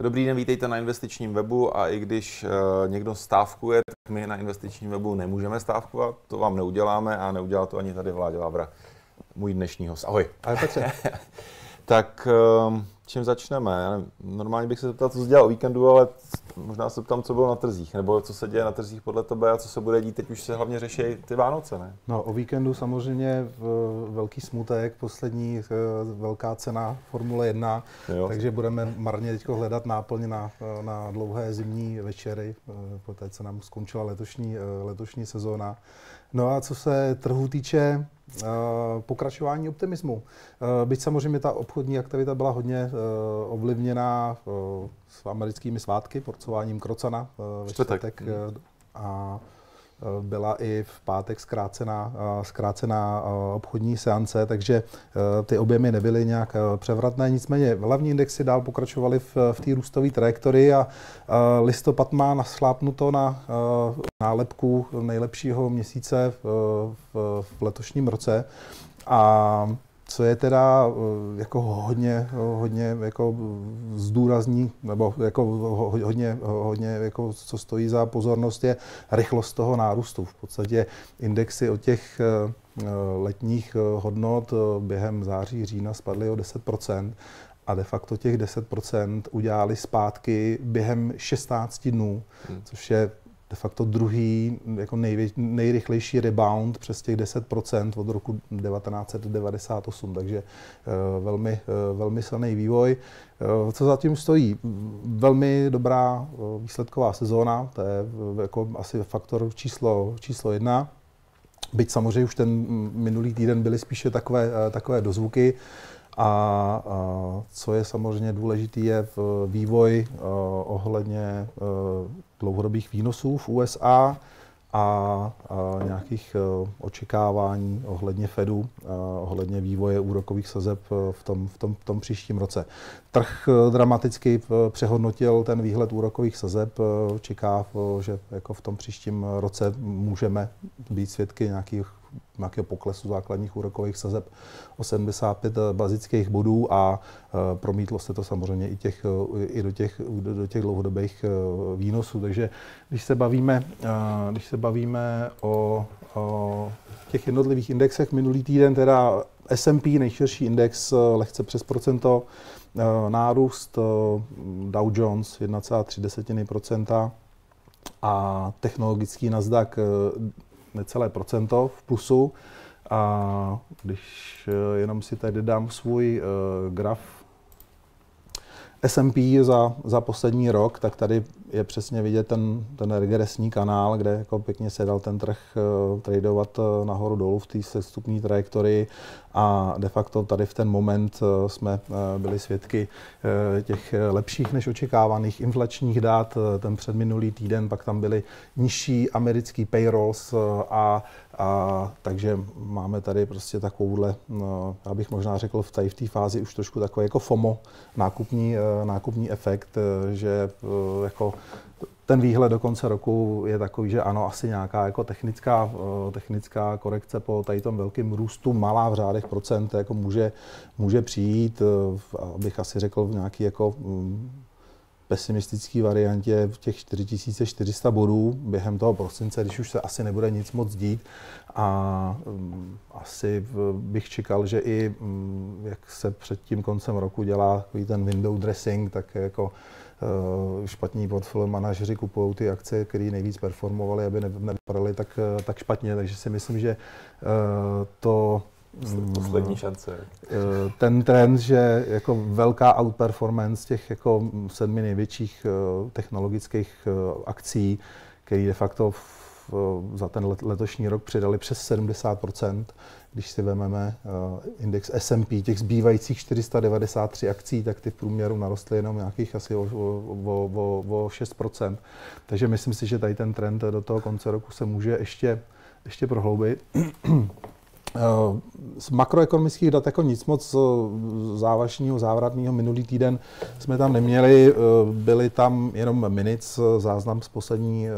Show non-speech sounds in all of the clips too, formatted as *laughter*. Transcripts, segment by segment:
Dobrý den, vítejte na investičním webu a i když uh, někdo stávkuje, tak my na investičním webu nemůžeme stávkovat, to vám neuděláme a neudělá to ani tady Vládě Vávra, můj dnešní host. Ahoj. Ahoj Petře. *laughs* tak uh, čím začneme? Já nevím, normálně bych se zeptal, co jsi dělal o víkendu, ale možná se ptám, co bylo na trzích, nebo co se děje na trzích podle tebe a co se bude dít. Teď už se hlavně řeší ty Vánoce, ne? No, o víkendu samozřejmě velký smutek, poslední eh, velká cena Formule 1, jo. takže budeme marně teď hledat náplň na, na dlouhé zimní večery, eh, poté co nám skončila letošní, eh, letošní sezóna. No a co se trhu týče, pokračování optimismu. Byť samozřejmě ta obchodní aktivita byla hodně ovlivněná s americkými svátky, porcováním krocana ve čtvrtek. A byla i v pátek zkrácená, zkrácená obchodní seance, takže ty objemy nebyly nějak převratné. Nicméně hlavní indexy dál pokračovaly v, v té růstové trajektorii a listopad má naslápnuto na nálepku nejlepšího měsíce v, v, v letošním roce. A co je teda eh, jako hodně, hodně jako zdůrazní, nebo jako hodně, hodně jako co stojí za pozornost, je rychlost toho nárůstu. V podstatě indexy od těch eh, letních eh, hodnot během září, října spadly o 10% a de facto těch 10% udělali zpátky během 16 dnů, hmm. což je de facto druhý jako nejvě, nejrychlejší rebound přes těch 10% od roku 1998, takže uh, velmi, uh, velmi silný vývoj. Uh, co zatím stojí? Velmi dobrá výsledková sezóna, to je jako asi faktor číslo, číslo jedna. Byť samozřejmě už ten minulý týden byly spíše takové, takové dozvuky. A, a co je samozřejmě důležité, je v vývoj uh, ohledně dlouhodobých výnosů v USA a, a nějakých uh, očekávání ohledně Fedu, uh, ohledně vývoje úrokových sazeb v tom, v tom, v tom příštím roce. Trh dramaticky přehodnotil ten výhled úrokových sazeb, čeká, že jako v tom příštím roce můžeme být svědky nějakých nějakého poklesu základních úrokových sazeb o 75 bazických bodů a e, promítlo se to samozřejmě i, těch, i do, těch, do těch dlouhodobých výnosů. Takže když se bavíme, když se bavíme o, o těch jednotlivých indexech, minulý týden teda S&P, nejširší index, lehce přes procento, nárůst Dow Jones 1,3 a technologický Nasdaq necelé procento v plusu. A když eh, jenom si tady dám svůj uh, graf S&P za, za poslední rok, tak tady je přesně vidět ten, ten regresní kanál, kde jako pěkně se dal ten trh uh, tradovat uh, nahoru dolů v té sestupní trajektorii a de facto tady v ten moment uh, jsme uh, byli svědky uh, těch lepších než očekávaných inflačních dát. Ten předminulý týden pak tam byly nižší americký payrolls a a takže máme tady prostě takovouhle, no, já bych možná řekl v tady v té fázi už trošku takový jako FOMO, nákupní, nákupní efekt, že jako ten výhled do konce roku je takový, že ano, asi nějaká jako technická, eh, technická korekce po tady tom velkém růstu, malá v řádech procent, jako může, může přijít, eh, abych asi řekl v nějaký jako mm, pesimistické variantě v těch 4400 bodů během toho prosince, když už se asi nebude nic moc dít. A um, asi bych čekal, že i um, jak se před tím koncem roku dělá ten window dressing, tak jako uh, špatní portfolio manažeři kupují ty akce, které nejvíc performovaly, aby nevypadaly tak, tak špatně. Takže si myslím, že uh, to Poslední mm. šance. Eh, ten trend, že jako velká outperformance těch jako sedmi největších eh, technologických eh, akcí, který de facto v, za ten letošní rok přidali přes 70% když si vezmeme index S&P, těch zbývajících 493 akcí, tak ty v průměru narostly jenom nějakých asi o, o, o, o 6% Takže myslím si, že tady ten trend do toho konce roku se může ještě, ještě prohloubit. Eh, z makroekonomických dat jako nic moc závažního, závratného. Minulý týden jsme tam neměli, byly tam jenom minic, záznam z poslední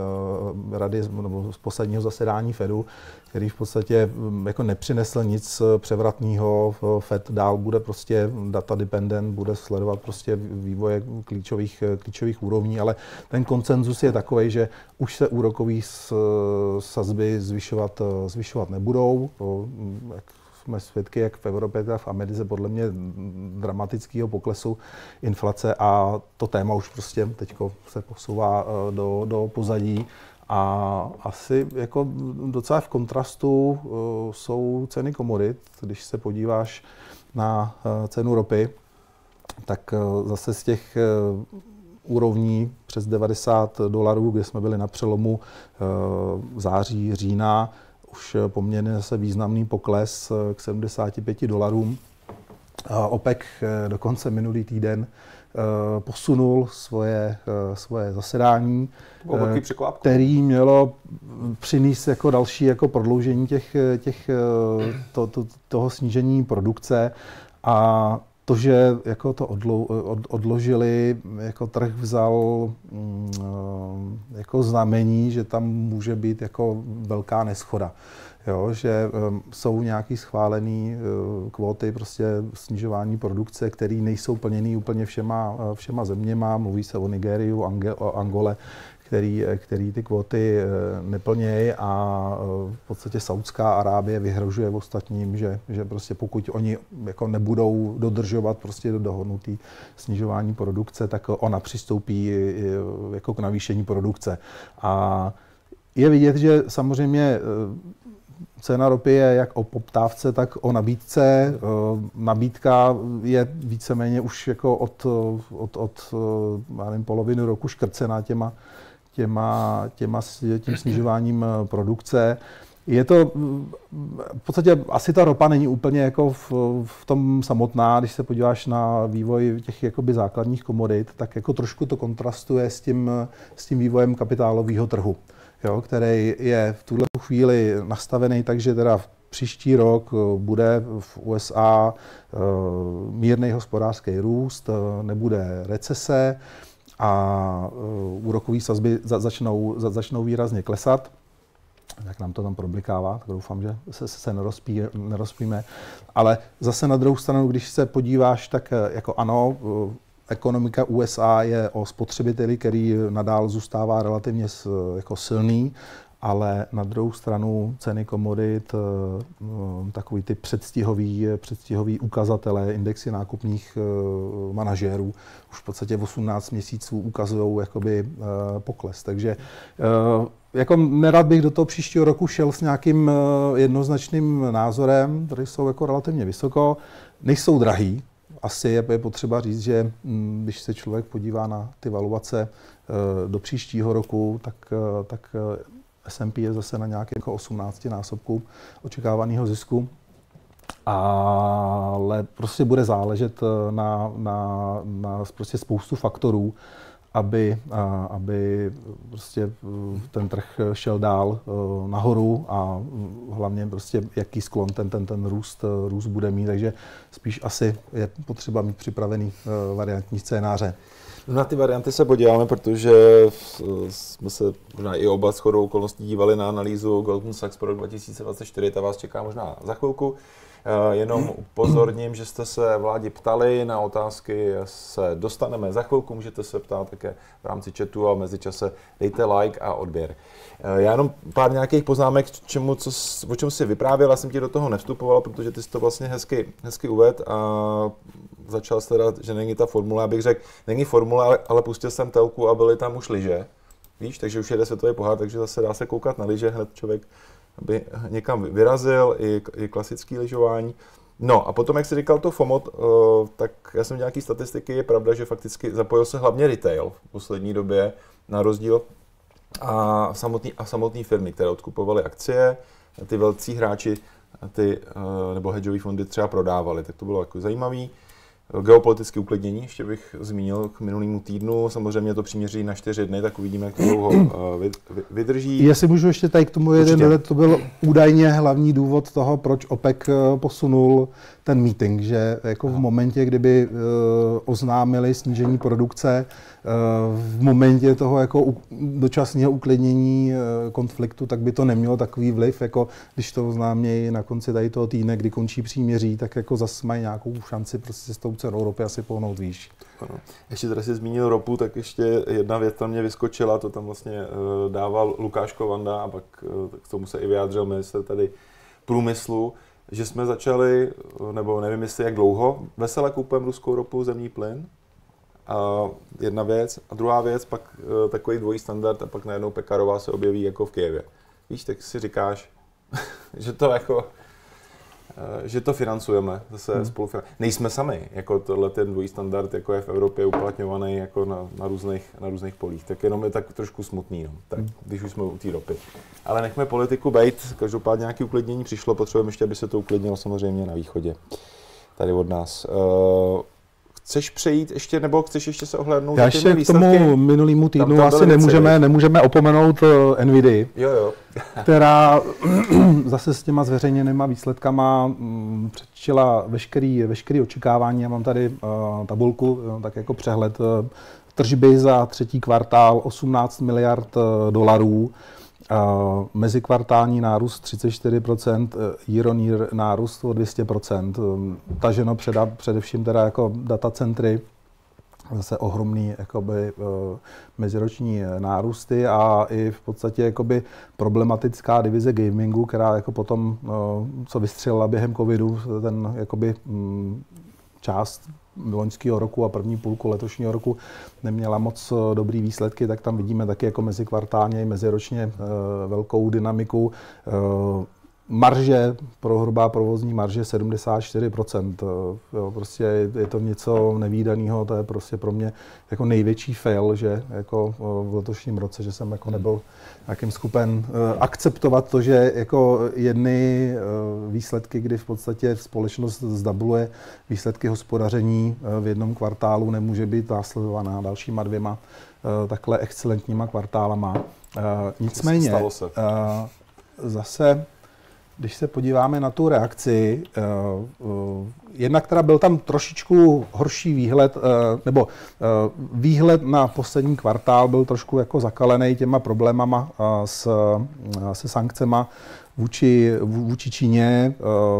rady, nebo z posledního zasedání Fedu, který v podstatě mm, jako nepřinesl nic převratného. Fed dál bude prostě data dependent, bude sledovat prostě vývoje klíčových, klíčových úrovní, ale ten koncenzus je takový, že už se úrokové sazby zvyšovat, zvyšovat nebudou. Jak jsme svědky jak v Evropě, tak v Americe podle mě dramatického poklesu inflace a to téma už prostě teď se posouvá eh, do, do pozadí. A asi jako docela v kontrastu uh, jsou ceny komodit. Když se podíváš na uh, cenu ropy, tak uh, zase z těch úrovní přes 90 dolarů, kde jsme byli na přelomu září, října, už poměrně zase významný pokles k 75 dolarům. OPEC dokonce minulý týden Eh, posunul svoje, eh, svoje zasedání, eh, který mělo přinést jako další jako prodloužení těch, těch, to, to, toho snížení produkce. A to, že jako to odlo, od, odložili, jako trh vzal mm, jako znamení, že tam může být jako velká neschoda jo, že um, jsou nějaký schválený uh, kvóty prostě snižování produkce, které nejsou plněny úplně všema, uh, všema zeměma. Mluví se o Nigériu, Ange, o Angole, který, který ty kvóty uh, neplnějí a uh, v podstatě Saudská Arábie vyhrožuje ostatním, že, že prostě pokud oni jako nebudou dodržovat prostě do dohodnutý snižování produkce, tak ona přistoupí jako k navýšení produkce. A je vidět, že samozřejmě cena ropy je jak o poptávce, tak o nabídce. Eh, nabídka je víceméně už jako od, od, od eh, nevím, poloviny roku škrcená těma, těma, těma, tím snižováním eh, produkce. Je to v podstatě asi ta ropa není úplně jako v, v tom samotná, když se podíváš na vývoj těch jakoby základních komodit, tak jako trošku to kontrastuje s tím, s tím vývojem kapitálového trhu jo, který je v tuhle chvíli nastavený tak, že teda v příští rok eh, bude v USA eh, mírný hospodářský růst, nebude recese a úrokové sazby začnou, začnou výrazně klesat jak nám to tam problikává, tak doufám, že se, se nerozpí, nerozpíme. Ale zase na druhou stranu, když se podíváš, tak jako ano, ekonomika USA je o spotřebiteli, který nadál zůstává relativně jako silný, ale na druhou stranu ceny komodit, eh, takový ty předstihový, předstihový ukazatele, indexy nákupních eh, manažérů už v podstatě 18 měsíců ukazují jakoby eh, pokles. Takže jako nerad bych do toho příštího roku šel s nějakým jednoznačným názorem, které jsou jako relativně vysoko, nejsou drahý, asi je, potřeba říct, že mm, když se člověk podívá na ty valuace eh, do příštího roku, tak, eh, tak eh, S&P je zase na nějaké jako 18 násobku očekávaného zisku. Ale prostě bude záležet na, na, na prostě spoustu faktorů, aby, aby prostě ten trh šel dál nahoru a hlavně prostě jaký sklon ten, ten, ten růst, růst bude mít, takže spíš asi je potřeba mít připravený variantní scénáře. Na ty varianty se podíváme, protože jsme se možná i oba shodou okolností dívali na analýzu Goldman Sachs pro rok 2024, ta vás čeká možná za chvilku. Eh, jenom upozorním, že jste se vládi ptali na otázky, se dostaneme za chvilku, můžete se ptát také v rámci chatu a v mezičase dejte like a odběr. Eh, já jenom pár nějakých poznámek, čemu, co, o čem si vyprávěl, já jsem ti do toho nevstupoval, protože ty jsi to vlastně hezky, hezky uved a začal jsi teda, že není ta formule, abych řekl, není formule, ale, pustil jsem telku a byly tam už lyže. Víš, takže už jede světový pohár, takže zase dá se koukat na lyže, hned člověk aby někam vyrazil, i, i klasický lyžování. No a potom, jak jsi říkal to FOMOT, uh, tak já jsem nějaký statistiky, je pravda, že fakticky zapojil se hlavně retail v poslední době, na rozdíl a samotný, a samotný firmy, které odkupovaly akcie, ty velcí hráči ty, uh, nebo hedžové fondy třeba prodávali, tak to bylo jako zajímavý. Geopolitické uklidnění, ještě bych zmínil k minulému týdnu. Samozřejmě to přiměří na čtyři dny, tak uvidíme, jak to dlouho *clears throat* eh, vydrží. Jestli můžu ještě tady k tomu jeden, to byl údajně hlavní důvod toho, proč OPEC eh, posunul ten meeting, že jako v momentě, kdyby oznámili snížení produkce, v momentě toho jako dočasného uklidnění konfliktu, tak by to nemělo takový vliv, jako když to oznámějí na konci tady toho týdne, kdy končí příměří, tak jako zase mají nějakou šanci prostě s tou cenou ropy asi pohnout výš. Ano. Ještě tady si zmínil ropu, tak ještě jedna věc tam mě vyskočila, to tam vlastně uh, dával Lukáš Kovanda a pak uh, k tomu se i vyjádřil minister tady průmyslu, že jsme začali, nebo nevím jestli jak dlouho, vesele koupem ruskou ropu, zemní plyn, a jedna věc. A druhá věc, pak uh, takový dvojí standard a pak najednou Pekarová se objeví jako v Kijevě. Víš, tak si říkáš, *laughs* že to jako Eh, že to financujeme, zase hmm. spolufinan... Nejsme sami, jako tohle ten dvojí standard, jako je v Evropě uplatňovaný jako na, na, různých, na různých polích, tak jenom je tak trošku smutný, no. tak, hmm. když už jsme u té ropy. Ale nechme politiku být, každopádně nějaké uklidnění přišlo, potřebujeme ještě, aby se to uklidnilo samozřejmě na východě, tady od nás. Uh, Chceš přejít ještě, nebo chceš ještě se ohlédnout? Já ještě k tomu minulýmu týdnu tam, tam asi nemůžeme, nemůžeme opomenout uh, NVIDIA, jo, jo. *laughs* která *clears throat* zase s těma zveřejněnýma výsledkama um, předčila veškerý, veškerý očekávání. Já mám tady uh, tabulku, uh, tak jako přehled uh, tržby za třetí kvartál 18 miliard uh, dolarů. Mezikvartální nárůst 34%, year on year nárůst o 200%. Taženo předa, především teda jako datacentry, zase ohromný jakoby, meziroční nárůsty a i v podstatě jakoby problematická divize gamingu, která jako potom, co vystřelila během covidu, ten jakoby, část loňského roku a první půlku letošního roku neměla moc eh, dobrý výsledky, tak tam vidíme taky jako mezikvartálně i meziročně eh, velkou dynamiku. Eh, marže, pro hrubá provozní marže 74%. Jo, prostě je to něco nevýdaného, to je prostě pro mě jako největší fail, že jako v letošním roce, že jsem jako nebyl nějakým skupen akceptovat to, že jako jedny výsledky, kdy v podstatě společnost zdabluje výsledky hospodaření v jednom kvartálu, nemůže být následovaná dalšíma dvěma takhle excelentníma kvartálama. Nicméně, zase když se podíváme na tu reakci, uh, uh, jedna, která byl tam trošičku horší výhled, uh, nebo výhled na poslední kvartál byl trošku jako zakalený těma problémama s, se sankcema vůči, vůči Číně.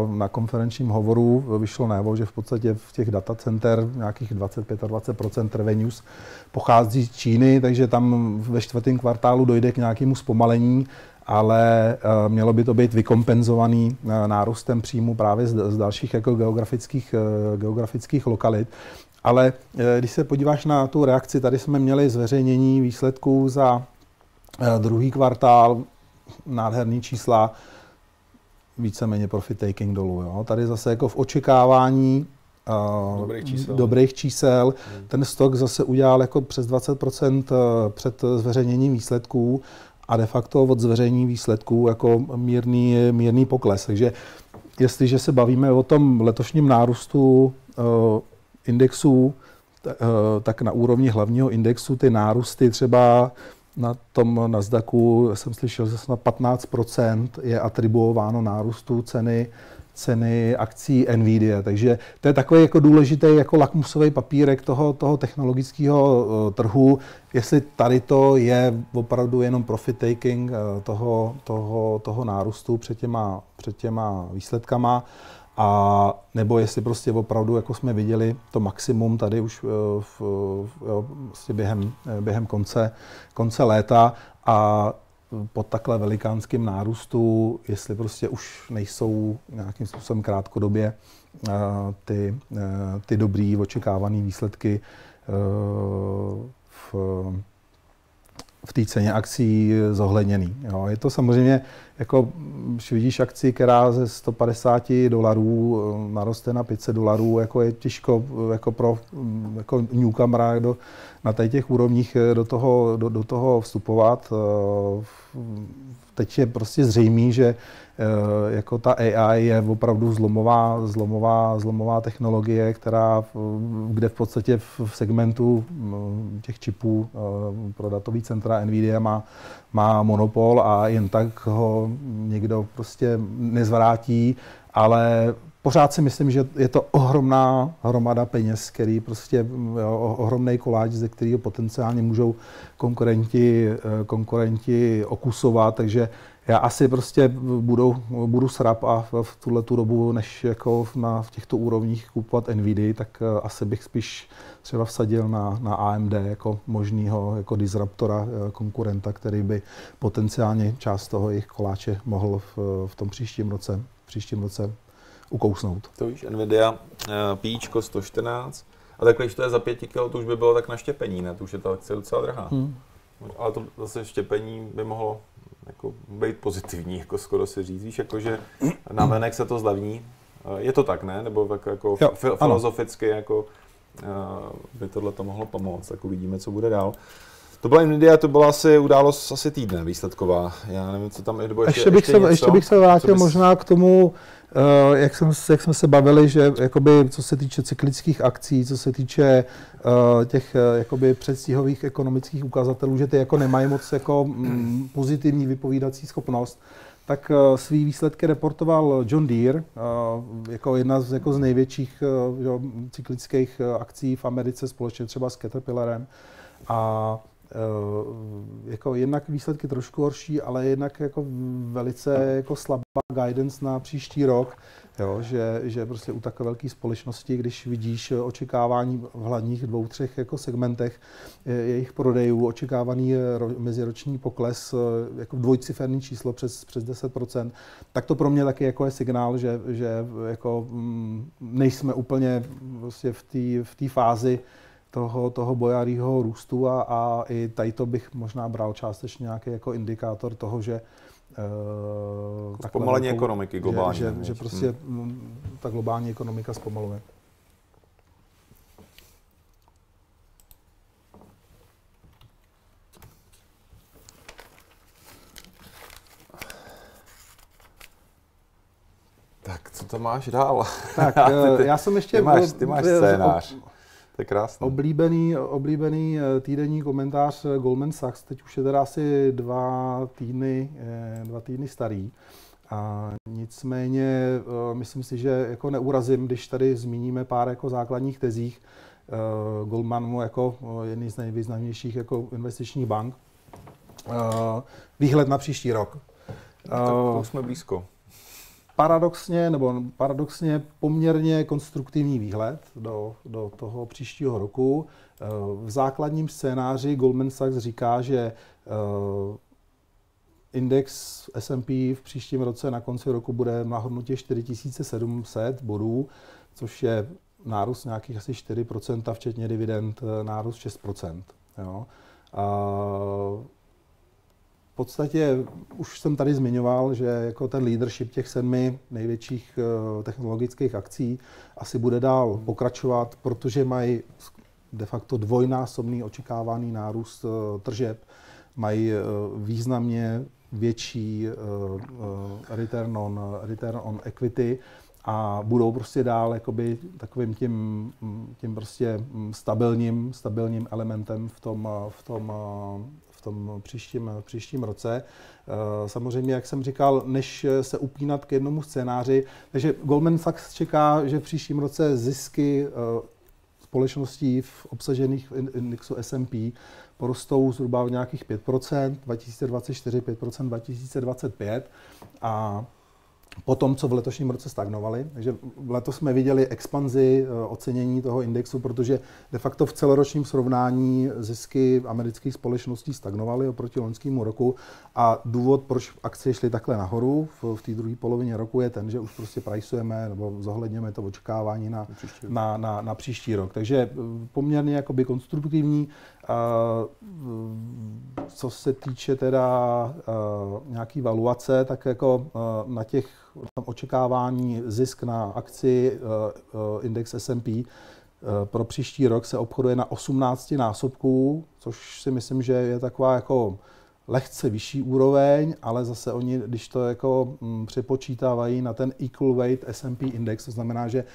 Na konferenčním hovoru vyšlo najevo, že v podstatě v těch datacenter nějakých 25-20% revenues pochází z Číny, takže tam ve čtvrtém kvartálu dojde k nějakému zpomalení ale eh, mělo by to být vykompenzovaný eh, nárůstem příjmu právě z, z dalších jako geografických, eh, geografických lokalit. Ale když se podíváš na tu reakci, tady jsme měli zveřejnění výsledků za druhý kvartál, nádherný čísla, víceméně profit taking dolů. Jo. Tady zase jako v očekávání dobrých čísel, dobrých čísel. Hmm. ten stok zase udělal jako přes 20% před zveřejněním výsledků a de facto od zveřejnění výsledků jako mírný, mírný pokles. Takže jestliže se bavíme o tom letošním nárůstu uh, indexů, uh, tak na úrovni hlavního indexu ty nárůsty třeba na tom Nasdaqu jsem slyšel, že na 15% je atribuováno nárůstu ceny ceny akcí Nvidia. Takže to je takový jako důležitý jako lakmusový papírek toho, toho technologického uh, trhu, jestli tady to je opravdu jenom profit taking uh, toho, toho, toho nárůstu před těma, před těma výsledkama, a nebo jestli prostě opravdu, jako jsme viděli, to maximum tady už uh, v, v, vlastně během, během konce, konce léta a po takhle velikánském nárůstu, jestli prostě už nejsou nějakým způsobem krátkodobě eh, ty, eh, ty dobrý očekávané výsledky eh, v, v té ceně akcí zohledněný. Jo. Je to samozřejmě, jako když vidíš akci, která ze 150 dolarů naroste na 500 dolarů, jako je těžko jako pro jako newcomera do, na těch úrovních do toho, do, do toho vstupovat teď je prostě zřejmý, že jako ta AI je opravdu zlomová, zlomová, zlomová technologie, která, kde v podstatě v segmentu mm, těch čipů pro datový centra NVIDIA má, má monopol a jen tak ho někdo prostě nezvrátí, ale pořád si myslím, že je to ohromná hromada peněz, který prostě, jo, ohromný koláč, ze kterého potenciálně můžou konkurenti, eh, konkurenti okusovat, takže já asi prostě budu, budu srap a v tuhle tu dobu, než jako na v těchto úrovních kupovat NVIDIA, tak eh, asi bych spíš třeba vsadil na, na AMD jako možného jako disruptora, eh, konkurenta, který by potenciálně část toho jejich koláče mohl v, v tom příštím roce, příštím roce ukousnout. To víš, Nvidia, uh, píčko 114, a takhle, když to je za 5 kg, to už by bylo tak na štěpení, ne? To už je ta akce docela drahá. Hmm. Ale to zase štěpení by mohlo jako být pozitivní, jako skoro si říct. Víš, jako, že na venek se to zlevní. Eh, je to tak, ne? Nebo tak jako jo, filozoficky jako, uh, by tohle to mohlo pomoct. Tak uvidíme, co bude dál. To byla Nvidia, to byla asi událost asi týdne výsledková. Já nevím, co tam, nebo ještě, ještě, bych, ještě, se, ještě bych se vrátil bys... možná k tomu, uh, jak, jsem, jak jsme se bavili, že jakoby, co se týče cyklických akcí, co se týče těch uh, jakoby předstihových ekonomických ukazatelů, že ty jako nemají moc jako mm, pozitivní vypovídací schopnost, tak uh, svý výsledky reportoval John Deere, jako jedna z, jako z největších jo, cyklických akcí v Americe společně třeba s Caterpillarem. A Eh, jako jednak výsledky trošku horší, ale jednak jako velice jako slabá guidance na příští rok, jo, že, že prostě u takové velké společnosti, když vidíš očekávání v hlavních dvou, třech jako segmentech jejich prodejů, očekávaný meziroční pokles, eh, jako dvojciferný číslo přes, přes 10%, tak to pro mě taky jako je signál, že, že jako mm, nejsme úplně prostě v té v fázi, toho, toho bojarýho růstu a, a i tady to bych možná bral částečně nějaký jako indikátor toho, že Zpomalení jako, ekonomiky globálně. Že, že, že prostě hmm. ta globální ekonomika zpomaluje. Tak, co to máš dál? Tak, *laughs* ty, já jsem ještě... Ty máš, ty máš scénář. To je krásný. Oblíbený, oblíbený eh, týdenní komentář eh, Goldman Sachs, teď už je teda asi dva týdny, eh, dva týdny starý. A nicméně myslím si, že jako neurazím, když tady zmíníme pár jako základních tezích Goldmanu jako jedný z nejvýznamnějších jako investičních bank. Výhled na příští rok. Tak to jsme blízko paradoxně, nebo paradoxně poměrně konstruktivní výhled do, do toho příštího roku. Eh, v základním scénáři Goldman Sachs říká, že eh, index S&P v příštím roce na konci roku bude na hodnotě 4700 bodů, což je nárůst nějakých asi 4%, včetně dividend eh, nárůst 6%. Jo. Podstatě už jsem tady zmiňoval, že jako ten leadership těch sedmi největších eh, technologických akcí asi bude dál pokračovat, protože mají de facto dvojnásobný očekávaný nárůst eh, tržeb, mají eh, významně větší return on, return on equity a budou prostě dál jakoby takovým tím, tím prostě stabilním, stabilním elementem v tom, v tom v tom příštím, příštím roce. Eh, samozřejmě, jak jsem říkal, než se upínat k jednomu scénáři, takže Goldman Sachs čeká, že v příštím roce zisky eh, společností v obsažených v indexu S&P porostou zhruba v nějakých 5%, 2024 5%, 2025 a po tom, co v letošním roce stagnovali. Takže letos jsme viděli expanzi eh, ocenění toho indexu, protože de facto v celoročním srovnání zisky amerických společností stagnovaly oproti loňskému roku a důvod, proč akcie šly takhle nahoru v, v té druhé polovině roku je ten, že už prostě prajsujeme nebo zohledněme to očekávání na, na, na, na příští rok. Takže eh, poměrně jakoby konstruktivní co se týče teda nějaký valuace, tak jako na těch tam očekávání zisk na akci index S&P pro příští rok se obchoduje na 18 násobků, což si myslím, že je taková jako lehce vyšší úroveň, ale zase oni, když to jako mm, přepočítávají na ten equal weight S&P index, to znamená, že e,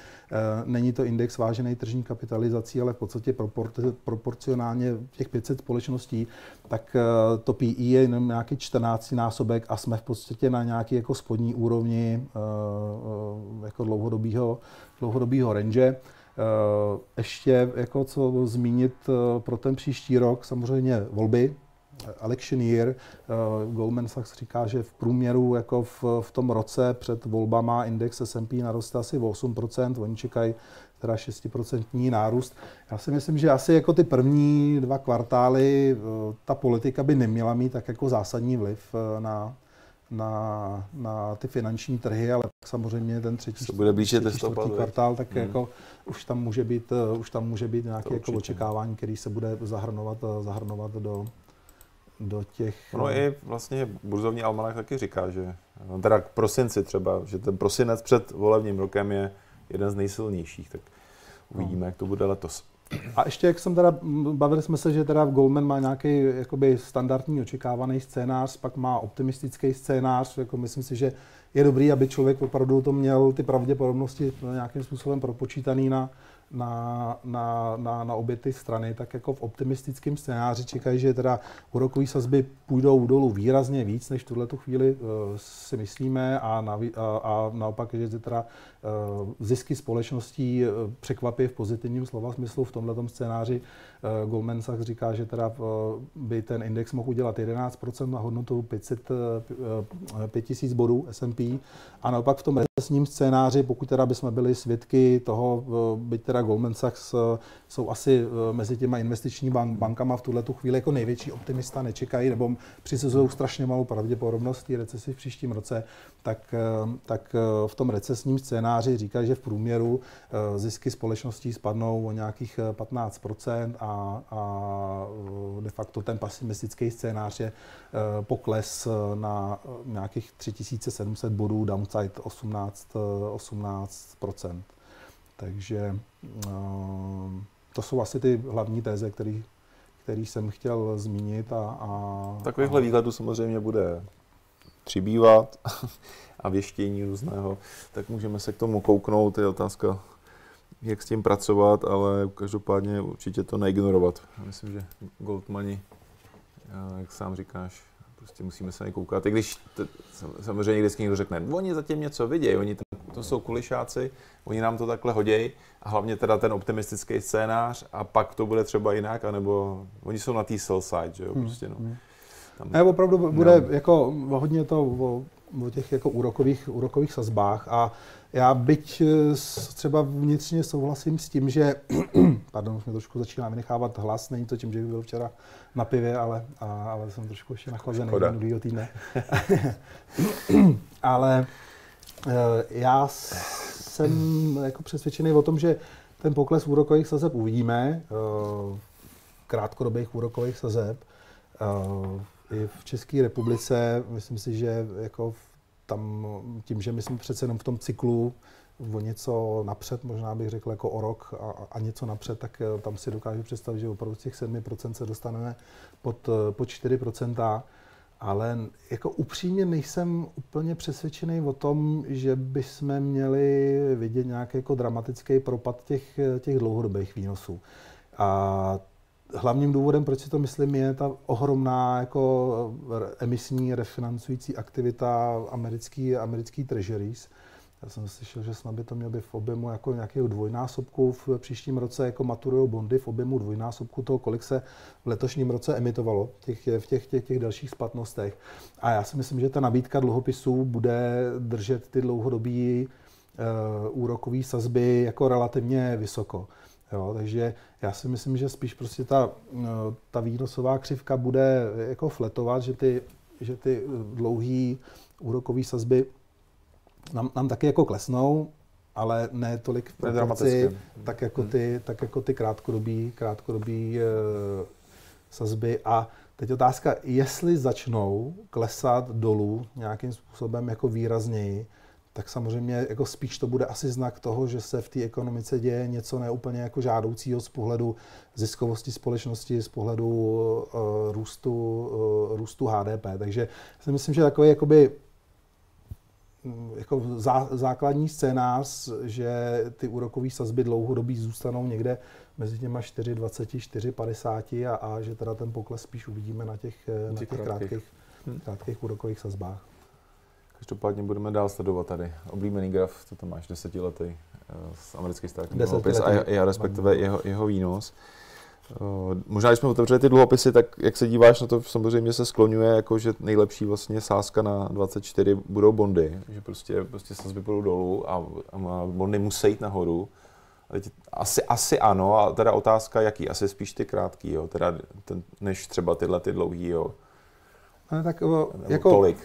není to index vážený tržní kapitalizací, ale v podstatě propor, proporcionálně těch 500 společností, tak e, to PE je jenom nějaký 14 násobek a jsme v podstatě na nějaký jako spodní úrovni e, e, jako dlouhodobého, dlouhodobého range. Ještě jako co zmínit pro ten příští rok, samozřejmě volby, election year. Uh, Goldman Sachs říká, že v průměru jako v, v tom roce před volbama index S&P naroste asi o 8%, oni čekají teda 6% nárůst. Já si myslím, že asi jako ty první dva kvartály uh, ta politika by neměla mít tak jako zásadní vliv uh, na, na, na ty finanční trhy, ale samozřejmě ten třetí, bude blíže třetí čtvrtý kvartál, tak hmm. jako už tam může být, už tam může být nějaké jako očekávání, který se bude zahrnovat, zahrnovat do, do těch... No i vlastně burzovní almanach taky říká, že no teda k prosinci třeba, že ten prosinec před volebním rokem je jeden z nejsilnějších, tak uvidíme, no. jak to bude letos. A ještě, jak jsem teda, bavili jsme se, že teda Goldman má nějaký jakoby standardní očekávaný scénář, pak má optimistický scénář, jako myslím si, že je dobrý, aby člověk opravdu to měl ty pravděpodobnosti nějakým způsobem propočítaný na, na, na, na, na obě ty strany, tak jako v optimistickém scénáři čekají, že teda úrokové sazby půjdou dolů výrazně víc, než v tuhle chvíli uh, si myslíme a, na, a, a naopak, že teda uh, zisky společností uh, překvapí v pozitivním slova smyslu v tomhle scénáři. Uh, Goldman Sachs říká, že teda uh, by ten index mohl udělat 11% na hodnotu 500, uh, 5000 bodů S&P a naopak v tom recesním scénáři, pokud teda bychom byli svědky toho, byť teda Goldman Sachs jsou asi mezi těma investiční bank, bankama v tuhle chvíli jako největší optimista, nečekají nebo přisuzují strašně malou pravděpodobnost té recesi v příštím roce, tak, uh, tak v tom recesním scénáři říkají, že v průměru zisky společností spadnou o nějakých 15 a, a de facto ten pesimistický scénář je pokles na nějakých 3700 bodů, downside 18, 18% takže to jsou asi ty hlavní téze, který, který jsem chtěl zmínit. A, a, Takovýchhle výhledů samozřejmě bude přibývat *laughs* a věštění různého, tak můžeme se k tomu kouknout. Je otázka, jak s tím pracovat, ale každopádně určitě to neignorovat. Myslím, že Goldmani, jak sám říkáš, prostě musíme se na ně koukat. I když t- samozřejmě vždycky někdo řekne, oni zatím něco vidějí, oni to jsou kulišáci, oni nám to takhle hodějí a hlavně teda ten optimistický scénář a pak to bude třeba jinak, anebo oni jsou na té sell side, že jo, hmm, prostě no. Hmm. Tam, ne, opravdu bude no. jako hodně to o, o těch jako úrokových, úrokových sazbách a já byť eh, třeba vnitřně souhlasím s tím, že, *clears throat* pardon, už mi trošku začíná vynechávat hlas, není to tím, že bych byl včera na pivě, ale, a, ale jsem trošku ještě nachlazený minulýho týdne. *clears throat* ale eh, já jsem jako přesvědčený o tom, že ten pokles úrokových sazeb uvidíme, eh, krátkodobých úrokových sazeb. I v České republice, myslím si, že jako tam tím, že my jsme přece jenom v tom cyklu o něco napřed, možná bych řekl jako o rok a, a něco napřed, tak eh, tam si dokážu představit, že opravdu z těch 7% se dostaneme pod, eh, pod 4%, ale jako upřímně nejsem úplně přesvědčený o tom, že bychom měli vidět nějaký jako dramatický propad těch, těch dlouhodobých výnosů. A hlavním důvodem, proč si to myslím, je ta ohromná jako emisní refinancující aktivita americký, americký treasuries. Já jsem slyšel, že snad by to mělo být v objemu jako nějakého dvojnásobku. V příštím roce jako maturují bondy v objemu dvojnásobku toho, kolik se v letošním roce emitovalo těch, v těch, těch, těch dalších splatnostech. A já si myslím, že ta nabídka dluhopisů bude držet ty dlouhodobé uh, úrokové sazby jako relativně vysoko. Jo, takže já si myslím, že spíš prostě ta, eh, ta výnosová křivka bude jako fletovat, že ty, že ty dlouhé úrokové sazby nám, nám taky jako klesnou, ale ne tolik v proporci, tak jako hmm. ty, tak jako ty krátkodobí, krátkodobí e, sazby. A teď otázka, jestli začnou klesat dolů nějakým způsobem jako výrazněji, tak samozřejmě jako spíš to bude asi znak toho, že se v té ekonomice děje něco neúplně jako žádoucího z pohledu ziskovosti společnosti, z pohledu uh, růstu, uh, růstu HDP. Takže si myslím, že takový jakoby mm, jako zá, základní scénář, že ty úrokové sazby dlouhodobí zůstanou někde mezi těma 4,20, 4,50 a, a že teda ten pokles spíš uvidíme na těch, na těch krátkých, krátkých úrokových sazbách. Každopádně budeme dál sledovat tady oblíbený graf, co tam máš, desetiletý eh, z amerických státních dluhopis a, a respektive jeho, jeho výnos. Uh, možná, když jsme otevřeli ty dluhopisy, tak jak se díváš na to, samozřejmě se skloňuje, jako, že nejlepší vlastně sázka na 24 budou bondy, že prostě, prostě sazby budou dolů a, a bondy musí jít nahoru. Asi, asi ano, a teda otázka jaký, asi spíš ty krátký, jo, teda ten, než třeba tyhle ty dlouhý, jo. Ale tak jako, tolik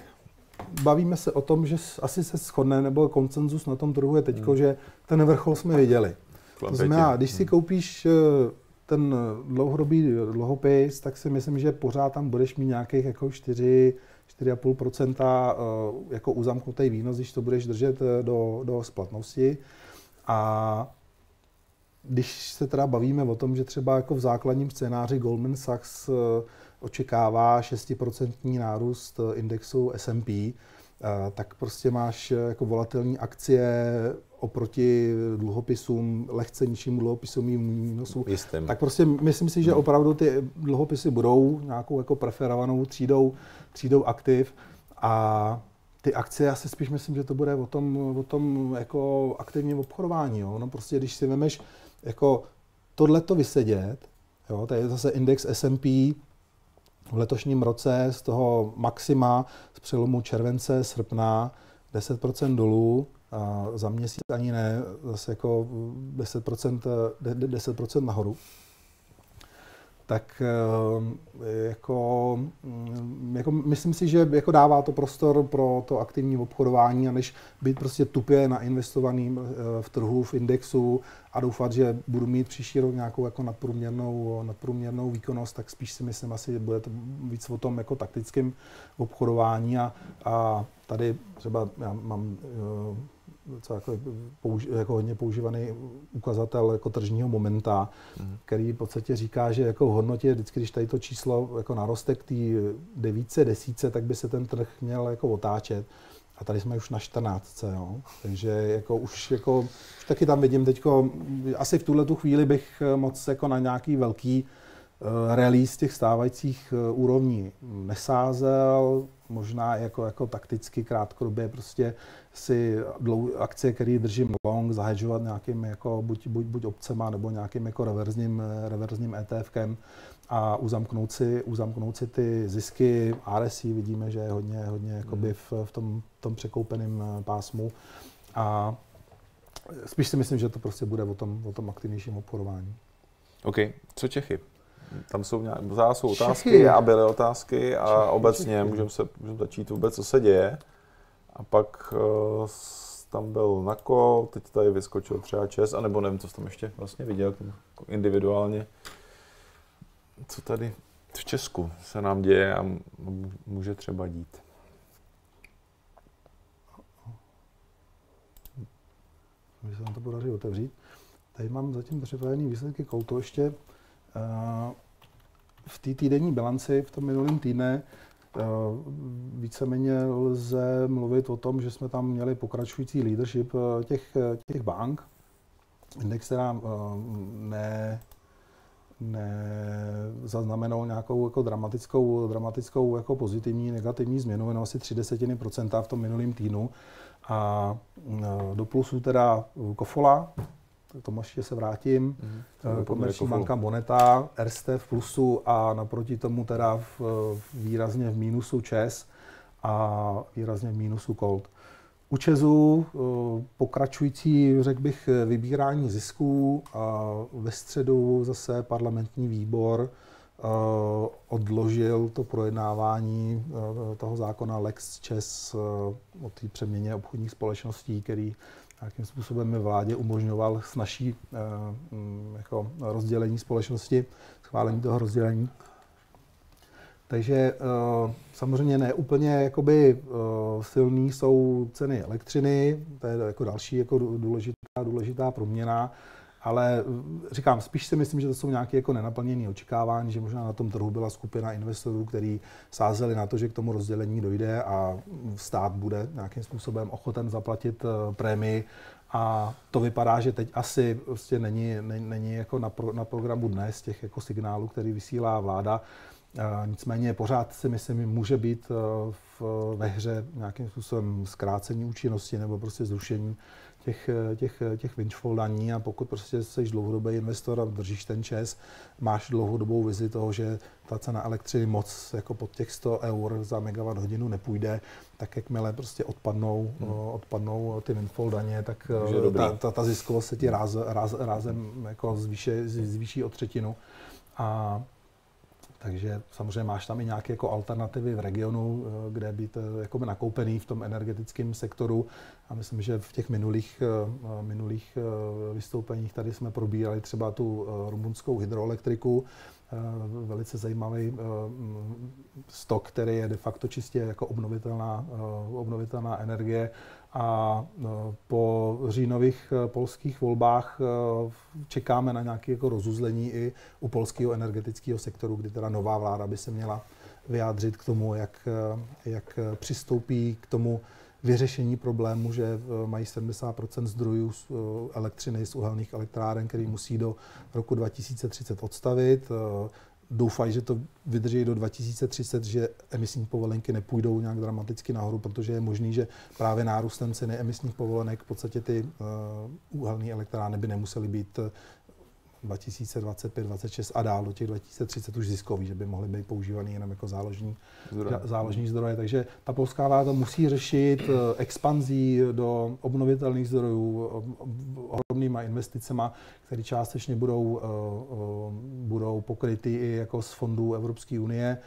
bavíme se o tom, že asi se shodne, nebo koncenzus na tom trhu je teď, hmm. že ten vrchol jsme viděli. To znamená, když si hmm. koupíš eh, ten dlouhodobý dluhopis, tak si myslím, že pořád tam budeš mít nějakých jako 4, 4,5% eh, jako uzamknutý výnos, když to budeš držet eh, do, do splatnosti. A když se teda bavíme o tom, že třeba jako v základním scénáři Goldman Sachs očekává 6% nárůst indexu S&P, tak prostě máš jako volatilní akcie oproti dluhopisům, lehce nižším dluhopisům mínusu. Jistým. Tak prostě myslím si, že hmm. opravdu ty dluhopisy budou nějakou jako preferovanou třídou, třídou aktiv a ty akcie, já si spíš myslím, že to bude o tom, o tom jako aktivním obchodování. Jo? No prostě když si vemeš jako tohleto vysedět, jo, to je zase index S&P v letošním roce z toho maxima z přelomu července, srpna 10% dolů, za měsíc ani ne, zase jako 10%, 10% nahoru tak eh, jako, mm, jako myslím si, že jako dává to prostor pro to aktivní obchodování a než být prostě tupě nainvestovaný eh, v trhu, v indexu a doufat, že budu mít příští rok nějakou jako nadprůměrnou, nadprůměrnou výkonnost, tak spíš si myslím asi, že bude to víc o tom jako taktickém obchodování. A, a tady třeba já mám docela jako, použi, jako hodně používaný ukazatel jako tržního momenta, mm. který v podstatě říká, že jako v hodnotě vždycky, když tady to číslo jako naroste k té devíce, desíce, tak by se ten trh měl jako otáčet. A tady jsme už na 14, jo. takže jako už, jako, už taky tam vidím teď, asi v tuhle tu chvíli bych moc jako na nějaký velký release těch stávajících uh, úrovní nesázel, možná jako, jako takticky krátkodobě prostě si dlou, akcie, které držím long, zahedžovat nějakým jako buď, buď, buď obcema nebo nějakým jako reverzním, reverzním ETFkem a uzamknout si, uzamknout si ty zisky. RSI vidíme, že je hodně, hodně jakoby hmm. v, v tom, tom překoupeném eh, pásmu. A spíš si myslím, že to prostě bude o tom, o tom aktivnějším obchodování. OK. Co Čechy? Tam jsou nějak, jsou otázky Čechy. a byly otázky a Čechy, obecně můžeme se můžeme začít vůbec, co se děje. A pak uh, tam byl Nako, teď tady vyskočil třeba Čes, anebo nevím, co jsi tam ještě vlastně viděl jako individuálně. Co tady v Česku se nám děje a může třeba dít. Že se nám to podaří otevřít. Tady mám zatím připravený výsledky koutu ještě. V té týdenní bilanci v tom minulém týdne Eh, víceméně lze mluvit o tom, že jsme tam měli pokračující leadership eh, těch, eh, těch bank. Index teda ne, ne zaznamenal nějakou jako dramatickou, dramatickou jako pozitivní, negativní změnu, jenom asi 3 desetiny procenta v tom minulém týdnu. A do plusu teda Kofola, k tomu ještě se vrátím. Mm-hmm. Komerční banka Moneta, Erste v plusu a naproti tomu teda v, výrazně v mínusu ČES a výrazně v mínusu Colt. U Česu eh, pokračující, řekl bych, vybírání zisků a ve středu zase parlamentní výbor eh, odložil to projednávání toho zákona Lex ČES o té přeměně obchodních společností, který nějakým způsobem vládě umožňoval s naší eh, mm, jako rozdělení společnosti, schválení toho rozdělení. Takže samozřejmě ne úplně jakoby silný jsou ceny elektřiny, to je jako další jako důležitá, důležitá proměna. Ale říkám, spíš si myslím, že to jsou nějaké jako nenaplněné očekávání, že možná na tom trhu byla skupina investorů, kteří sázeli na to, že k tomu rozdělení dojde a stát bude nějakým způsobem ochoten zaplatit prémii a to vypadá, že teď asi prostě není, není, jako na, pro, na programu dnes těch jako signálů, který vysílá vláda. E, nicméně pořád si myslím, může být v, ve hře nějakým způsobem zkrácení účinnosti nebo prostě zrušení těch, těch, těch windfall daní a pokud prostě jsi dlouhodobý investor a držíš ten čes, máš dlouhodobou vizi toho, že ta cena elektřiny moc jako pod těch 100 eur za megawatt hodinu nepůjde, tak jakmile prostě odpadnou, hmm. odpadnou ty windfall daně, tak eh, ta, ta, ta ziskovost se ti ráz, ráz, rázem jako zvýší, zvýší o třetinu. A takže samozřejmě máš tam i nějaké jako alternativy v regionu, eh, kde být jako nakoupený v tom energetickém sektoru. A myslím, že v těch minulých, eh, minulých vystoupeních tady jsme probírali třeba tu rumunskou hydroelektriku, velice zajímavý stok, který je de facto čistě jako obnovitelná, obnovitelná energie a po říjnových polských volbách čekáme na nějaké jako rozuzlení i u polského energetického sektoru, kdy teda nová vláda by se měla vyjádřit k tomu, jak, jak přistoupí k tomu vyřešení problému, že mají 70 zdrojů elektřiny z uhelných elektráren, který musí do roku 2030 odstavit doufají, že to vydrží do 2030, že emisní povolenky nepůjdou nějak dramaticky nahoru, protože je možný, že právě nárůstem ceny emisních povolenek v podstatě ty uh, uhelné elektrárny by nemusely být 2025, 26 a dál do těch 2030 už ziskový, že by mohly být používaný jenom jako záložní zdroje. záložní zdroje. Takže ta polská vláda musí řešit eh, expanzí do obnovitelných zdrojů ohromnýma investicema, které částečně budou, eh, eh, budou pokryty i jako z fondů Evropské unie.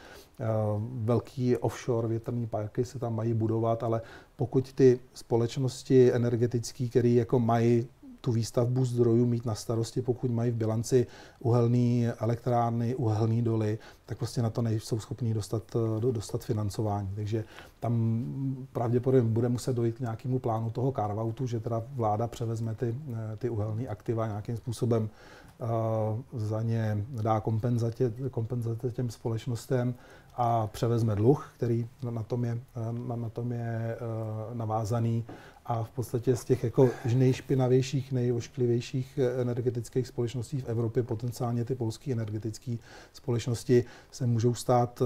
Velký offshore větrní parky se tam mají budovat, ale pokud ty společnosti energetické, které jako mají tu výstavbu zdrojů mít na starosti, pokud mají v bilanci uhelné elektrárny, uhelné doly, tak prostě na to nejsou schopní dostat, dostat financování. Takže tam pravděpodobně bude muset dojít k nějakému plánu toho carve že teda vláda převezme ty, ty uhelné aktiva nějakým způsobem uh, za ně dá kompenzace, kompenzace těm společnostem a převezme dluh, který na tom je, na, na tom je uh, navázaný a v podstatě z těch jako nejšpinavějších, nejošklivějších energetických společností v Evropě potenciálně ty polské energetické společnosti se můžou stát eh,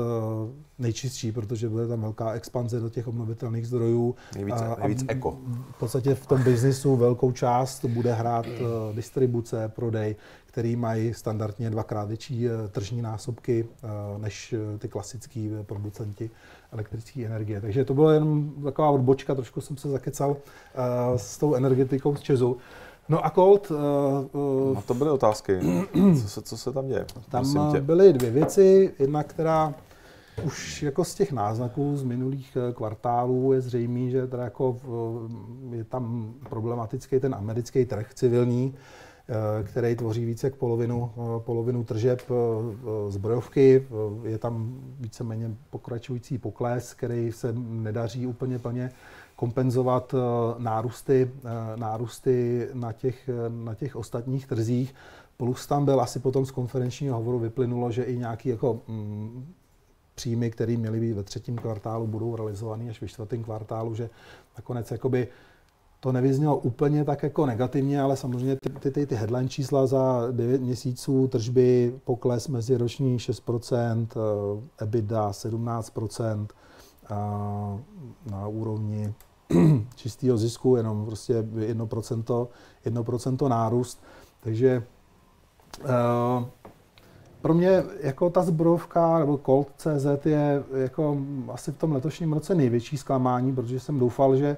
nejčistší, protože bude tam velká expanze do těch obnovitelných zdrojů. Nejvíc, a, nejvíc a eko. V podstatě v tom biznisu velkou část bude hrát eh, distribuce, prodej, který mají standardně dvakrát větší eh, tržní násobky než ty klasický producenti elektrické energie. Takže to bylo jenom taková odbočka, trošku jsem se zakecal uh, s tou energetikou z Česu. No a Colt... Uh, uh, no to byly otázky. co, se, co se tam děje? Tam byly dvě věci. Jedna, která už jako z těch náznaků z minulých kvartálů je zřejmý, že teda jako je tam problematický ten americký trh civilní, Eh, který tvoří více jak polovinu, eh, polovinu tržeb eh, zbrojovky. Je tam víceméně pokračující pokles, který se nedaří úplně plně kompenzovat nárůsty, nárůsty na, těch, na těch ostatních trzích. Plus tam byl asi potom z konferenčního hovoru vyplynulo, že i nějaký jako mm, příjmy, které měly být ve třetím kvartálu, budou realizovány až ve čtvrtém kvartálu, že nakonec jakoby to nevyznělo úplně tak jako negativně, ale samozřejmě ty, ty, ty, headline čísla za 9 měsíců tržby pokles mezi roční 6%, EBITDA 17%, na úrovni *clears throat* čistého zisku jenom prostě 1%, 1% nárůst. Takže uh, pro mě jako ta zbrojovka nebo Colt CZ je jako asi v tom letošním roce největší zklamání, protože jsem doufal, že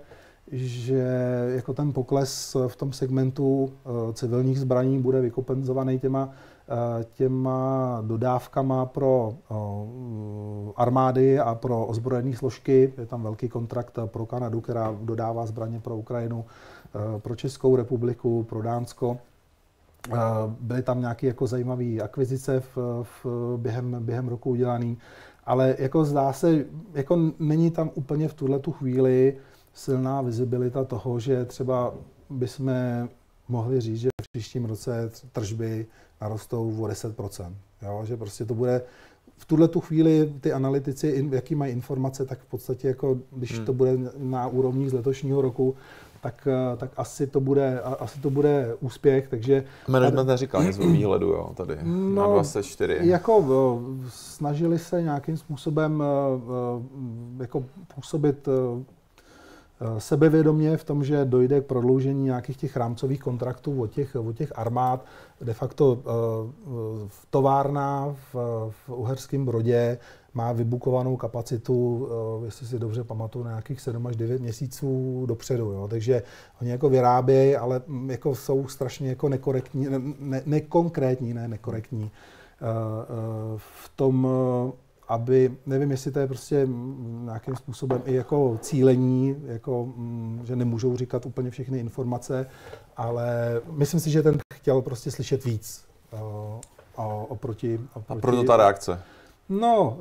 že jako ten pokles v tom segmentu eh, civilních zbraní bude vykompenzovaný těma, eh, těma dodávkama pro eh, armády a pro ozbrojené složky. Je tam velký kontrakt pro Kanadu, která dodává zbraně pro Ukrajinu, pro Českou republiku, pro Dánsko. Byly tam nějaké jako zajímavé akvizice v, v, během, během roku udělané. ale jako zdá se, jako není tam úplně v tuhle tu chvíli silná vizibilita toho, že třeba bychom mohli říct, že v příštím roce tržby narostou o 10%. Jo? Že prostě to bude v tuhle tu chvíli ty analytici, jaký mají informace, tak v podstatě jako, když hmm. to bude na úrovních z letošního roku, tak, tak asi, to bude, asi to bude úspěch, takže... Management neříkal nic o výhledu, jo, tady, no, na 24. Jako snažili se nějakým způsobem jako působit sebevědomě v tom, že dojde k prodloužení nějakých těch rámcových kontraktů od těch, od těch armád. De facto eh, v továrna v, v Uherském Brodě má vybukovanou kapacitu, eh, jestli si dobře pamatuju, na nějakých 7 až 9 měsíců dopředu. Jo. Takže oni jako vyrábějí, ale mm, jako jsou strašně jako nekorektní, ne, ne, nekonkrétní, ne nekorektní v tom aby, nevím, jestli to je prostě nějakým způsobem i jako cílení, jako, mm, že nemůžou říkat úplně všechny informace, ale myslím si, že ten chtěl prostě slyšet víc uh, oproti, oproti... A proto ta reakce? No,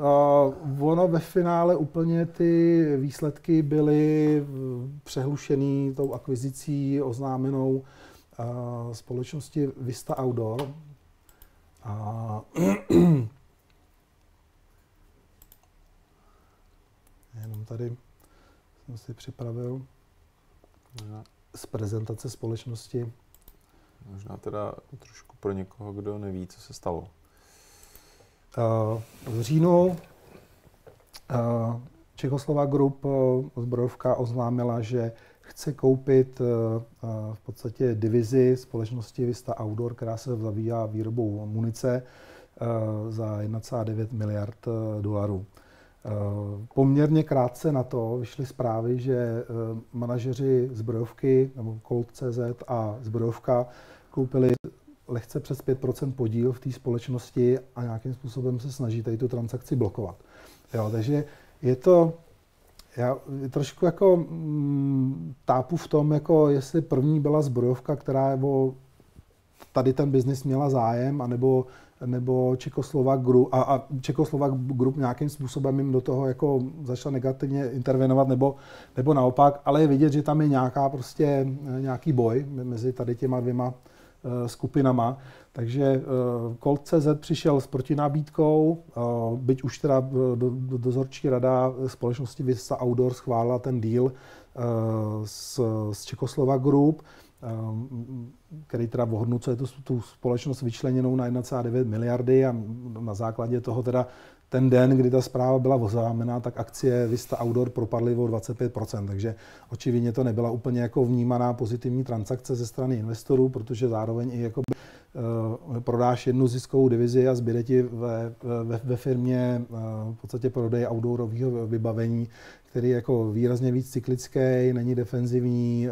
uh, ono ve finále úplně ty výsledky byly přehlušený tou akvizicí oznámenou uh, společnosti Vista Outdoor. A *clears throat* Jenom tady jsem si připravil z prezentace společnosti. Možná teda trošku pro někoho, kdo neví, co se stalo. V říjnu Čechoslova Group zbrojovka oznámila, že chce koupit v podstatě divizi společnosti Vista Outdoor, která se zabývá výrobou munice za 1,9 miliard dolarů. Eh, poměrně krátce na to vyšly zprávy, že eh, manažeři zbrojovky, nebo Colt.cz a zbrojovka koupili lehce přes 5% podíl v té společnosti a nějakým způsobem se snaží tady tu transakci blokovat. Jo, takže je to, já trošku jako mm, tápu v tom, jako jestli první byla zbrojovka, která o tady ten biznis měla zájem, anebo nebo Čekoslovak Group, a, a Čekoslovak Group nějakým způsobem jim do toho jako začal negativně intervenovat, nebo, nebo naopak, ale je vidět, že tam je nějaká prostě, eh, nějaký boj mezi tady těma dvěma uh, skupinama. Takže uh, Colt.cz přišel s protinabídkou, byť už teda do, do, dozorčí rada společnosti Vista Outdoor schválila ten deal s, s Čekoslovak Group, který teda ohodnocuje tu, tu společnost vyčleněnou na 1,9 miliardy a na základě toho teda ten den, kdy ta zpráva byla oznámena, tak akcie Vista Outdoor propadly o 25%, takže očividně to nebyla úplně jako vnímaná pozitivní transakce ze strany investorů, protože zároveň i jako uh, prodáš jednu ziskovou divizi a zbyde ti ve, ve, ve firmě uh, v podstatě prodej outdoorového vybavení, který je jako výrazně víc cyklický, není defenzivní, eh,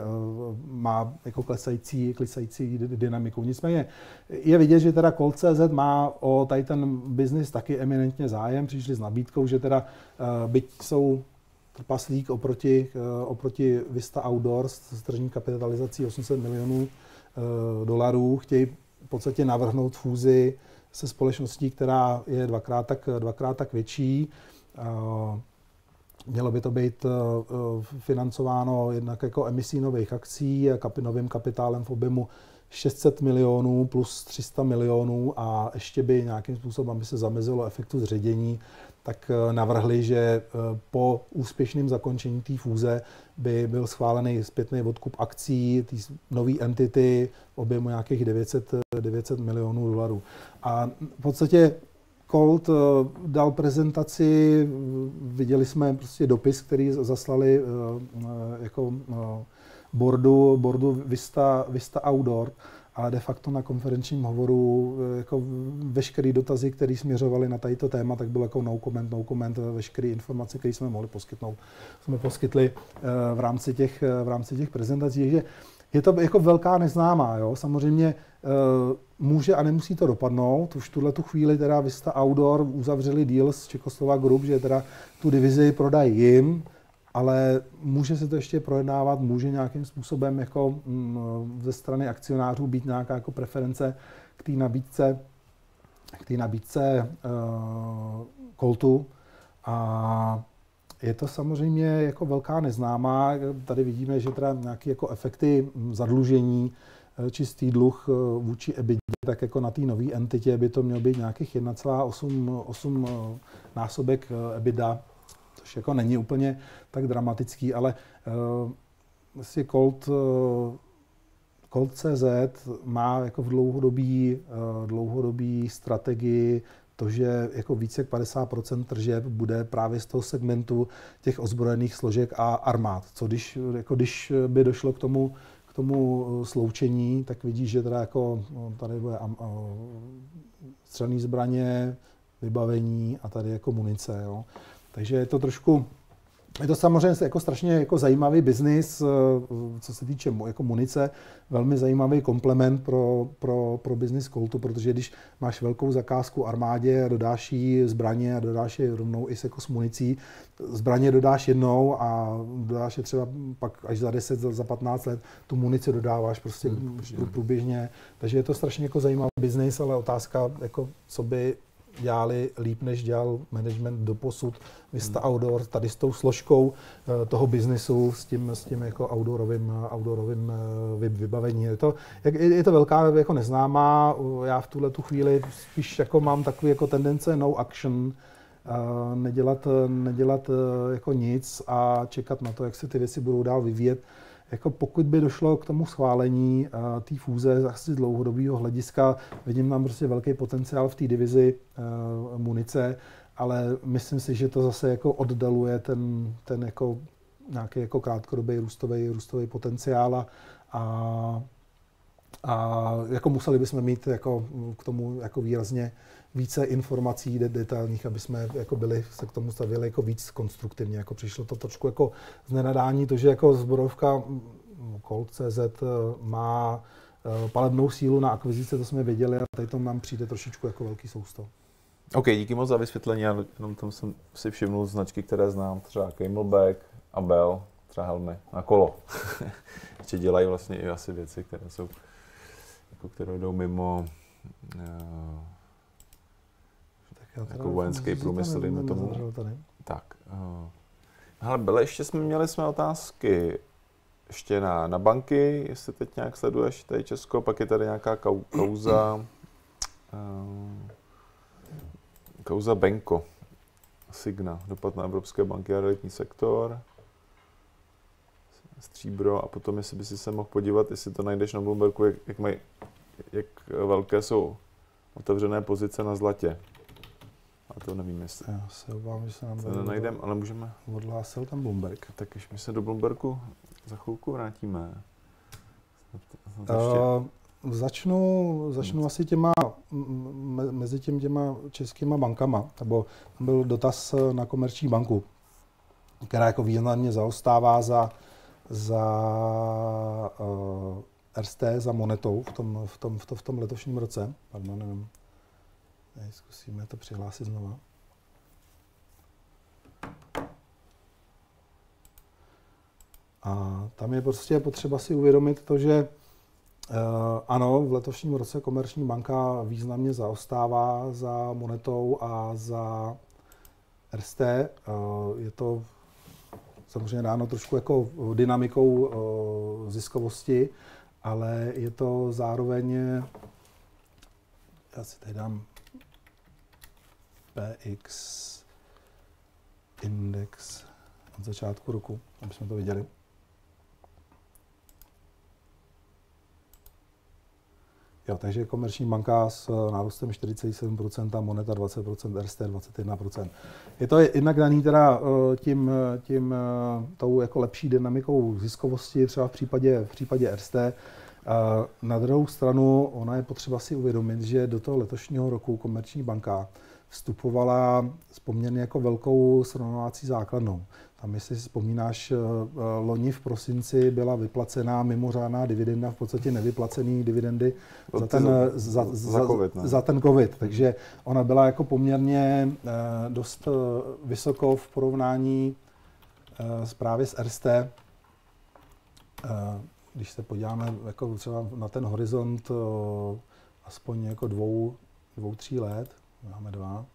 má jako klesající, klesající dynamiku. Nicméně je vidět, že teda Colt.cz má o tady ten biznis taky eminentně zájem, přišli s nabídkou, že teda eh, byť jsou trpaslík oproti, eh, oproti Vista Outdoors s tržní kapitalizací 800 milionů dolarů, chtějí v podstatě navrhnout fúzi se společností, která je dvakrát tak, dvakrát tak větší. Mělo by to být eh, eh, financováno jednak jako emisí nových akcí, novým kapitálem v objemu 600 milionů plus 300 milionů a ještě by nějakým způsobem, aby se zamezilo efektu zředění, tak eh, navrhli, že po úspěšném zakončení té fúze by byl schválený zpětný odkup akcí, té nové entity objemu nějakých 900, 900 milionů dolarů. A v podstatě Colt eh, dal prezentaci, viděli jsme prostě dopis, který zaslali eh, eh, jako boardu, boardu Vista, Vista Outdoor, ale de facto na konferenčním hovoru jako veškeré dotazy, které směřovaly na tato téma, tak bylo jako no comment, no comment, veškeré informace, které jsme mohli poskytnout, jsme poskytli v rámci těch, v rámci těch prezentací. Takže je to jako velká neznámá. Jo? Samozřejmě uh, může a nemusí to dopadnout. Už tuhle tu chvíli teda Vista Outdoor uzavřeli deal s Čekoslova Group, že teda tu divizi prodají jim, ale může se to ještě projednávat, může nějakým způsobem jako mm, ze strany akcionářů být nějaká jako preference k té nabídce, k té nabídce uh, Coltu, A je to samozřejmě jako velká neznámá. Tady vidíme, že teda nějaké jako efekty zadlužení, eh, čistý dluh eh, vůči EBITDA, tak jako na té nové entitě by to mělo být nějakých 1,8 eh, násobek EBITDA, což jako není úplně tak dramatický, ale uh, si Colt, uh, Colt CZ má jako v dlouhodobý, uh, dlouhodobý strategii to, že jako více jak 50% tržeb bude právě z toho segmentu těch ozbrojených složek a armád. Co když, jako když by došlo k tomu, k tomu sloučení, tak vidíš, že teda jako no, tady bude střelné zbraně, vybavení a tady jako munice. Jo. Takže je to trošku je to samozřejmě jako strašně jako zajímavý biznis, eh, co se týče jako munice, velmi zajímavý komplement pro, pro, pro biznis Coltu, protože když máš velkou zakázku armádě a dodáš jí zbraně a dodáš je rovnou i s, jako s municí, zbraně dodáš jednou a dodáš je třeba pak až za 10, za 15 let, tu munici dodáváš prostě hmm, průběžně. Takže je to strašně jako zajímavý biznis, ale otázka, jako co by dělali líp, než dělal management do posud Vista hmm. Outdoor, tady s tou složkou eh, toho biznisu, s tím, s tím jako outdoorovým, outdoorovým eh, vybavení. Je to, je to velká jako neznámá, já v tuhle tu chvíli spíš jako mám takový jako tendence no action, eh, nedělat, nedělat jako nic a čekat na to, jak se ty věci budou dál vyvíjet jako pokud by došlo k tomu schválení uh, té fúze z dlouhodobého hlediska, vidím tam prostě velký potenciál v té divizi uh, munice, ale myslím si, že to zase jako oddaluje ten, ten jako nějaký jako krátkodobý růstový, růstový potenciál a, a, a jako museli bychom mít jako k tomu jako výrazně více informací detailních, aby jsme jako byli, se k tomu stavili jako víc konstruktivně. Jako přišlo to trošku jako z nenadání, to, že jako zborovka Colt.cz eh, má eh, palebnou sílu na akvizice, to jsme věděli a tady to nám přijde trošičku jako velký soustav. OK, díky moc za vysvětlení. Já jenom tam jsem si všimnul značky, které znám, třeba Camelback, Abel, třeba helmy na kolo. *laughs* Ještě dělají vlastně i asi věci, které jsou, jako které jdou mimo uh, jako vojenský průmysl, dejme tomu. Tak. Uh, hele, byli ještě jsme měli jsme otázky ještě na, na banky, jestli teď nějak sleduješ tady Česko, pak je tady nějaká kau, kauza, uh, kauza Benko, Signa, dopad na Evropské banky a realitní sektor, stříbro a potom, jestli by si se mohl podívat, jestli to najdeš na Bloombergu, jak, jak, maj, jak velké jsou otevřené pozice na zlatě. A to nevím, jestli. Já se obávám, že se nám to nenajdem, ale můžeme. Odhlásil tam Bloomberg. Tak když my se do Bloombergu za chvilku vrátíme. Uh, začnu, začnu asi těma, mezi těm těma českýma bankama, nebo byl dotaz na komerční banku, která jako významně zaostává za, za uh, RST, za monetou v tom, v tom, v tom, v tom letošním roce. Pardon, nevím. Zkusíme to přihlásit znova. A tam je prostě potřeba si uvědomit to, že uh, ano, v letošním roce Komerční banka významně zaostává za monetou a za RST. Eh, je to samozřejmě dáno trošku jako dynamikou uh, ziskovosti, ale je to zároveň, já si tady dám PX index od začátku roku, aby jsme to viděli. Jo, takže komerční banka s nárůstem 4,7%, moneta 20%, RST 21%. Je to jednak daný teda eh, tím, tím eh, tou jako lepší dynamikou ziskovosti, třeba v případě, v případě RST. Na druhou stranu, ona je potřeba si uvědomit, že do toho letošního roku komerční banka vstupovala s poměrně jako velkou srovnávací základnou. Tam, jestli si vzpomínáš, eh, eh, loni v prosinci byla vyplacená mimořádná dividenda, v podstatě nevyplacený dividendy za ten, za, za, za, COVID, za ten COVID. Takže ona byla jako poměrně eh, dost vysoko v porovnání právě s RST. Když se podíváme jako třeba na ten horizont aspoň jako dvou, dvou, tří let, máme dva,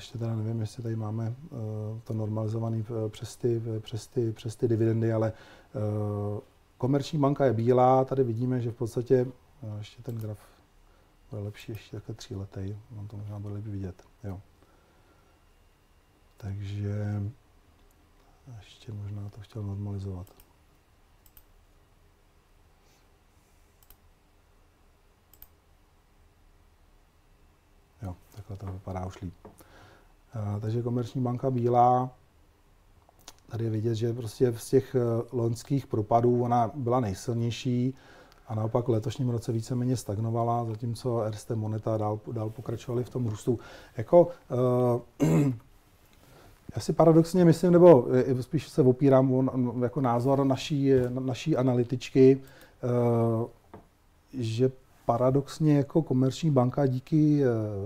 ještě teda nevím, jestli tady máme to normalizovaný přes ty, přes ty, přes ty dividendy, ale komerční banka je bílá, tady vidíme, že v podstatě, ještě ten graf bude lepší, ještě takhle tříletej, on to možná bude líp vidět. Jo. Takže ještě možná to chtěl normalizovat. Jo, takhle to vypadá už líp. Takže komerční banka bílá, tady je vidět, že prostě z těch eh, loňských propadů ona byla nejsilnější a naopak v letošním roce víceméně stagnovala, zatímco Erste Moneta dál, dál pokračovali v tom růstu. Jako, uh, *clears throat* já si paradoxně myslím, nebo spíš se opírám o jako názor naší, naší analytičky, uh, že paradoxně jako komerční banka díky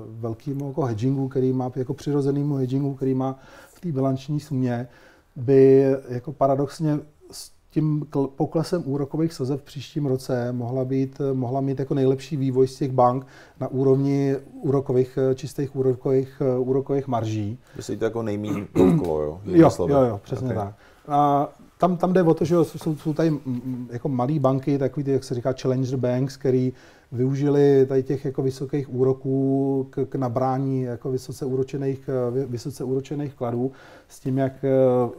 velkému jako hedgingu, který má, jako přirozenému hedgingu, který má v té bilanční sumě, by jako paradoxně s tím poklesem úrokových sazeb v příštím roce mohla, být, mohla mít jako nejlepší vývoj z těch bank na úrovni úrokových, čistých úrokových, úrokových marží. Myslíte jako nejméně okolo, *clears throat* jo? Jo, jo, jo, přesně okay. tak. A tam, tam jde o to, že jsou, jsou tady jako malé banky, takový ty, jak se říká, challenger banks, který využili tady těch jako vysokých úroků k, k nabrání jako vysoce úročených, vysoce úročených kladů s tím, jak eh,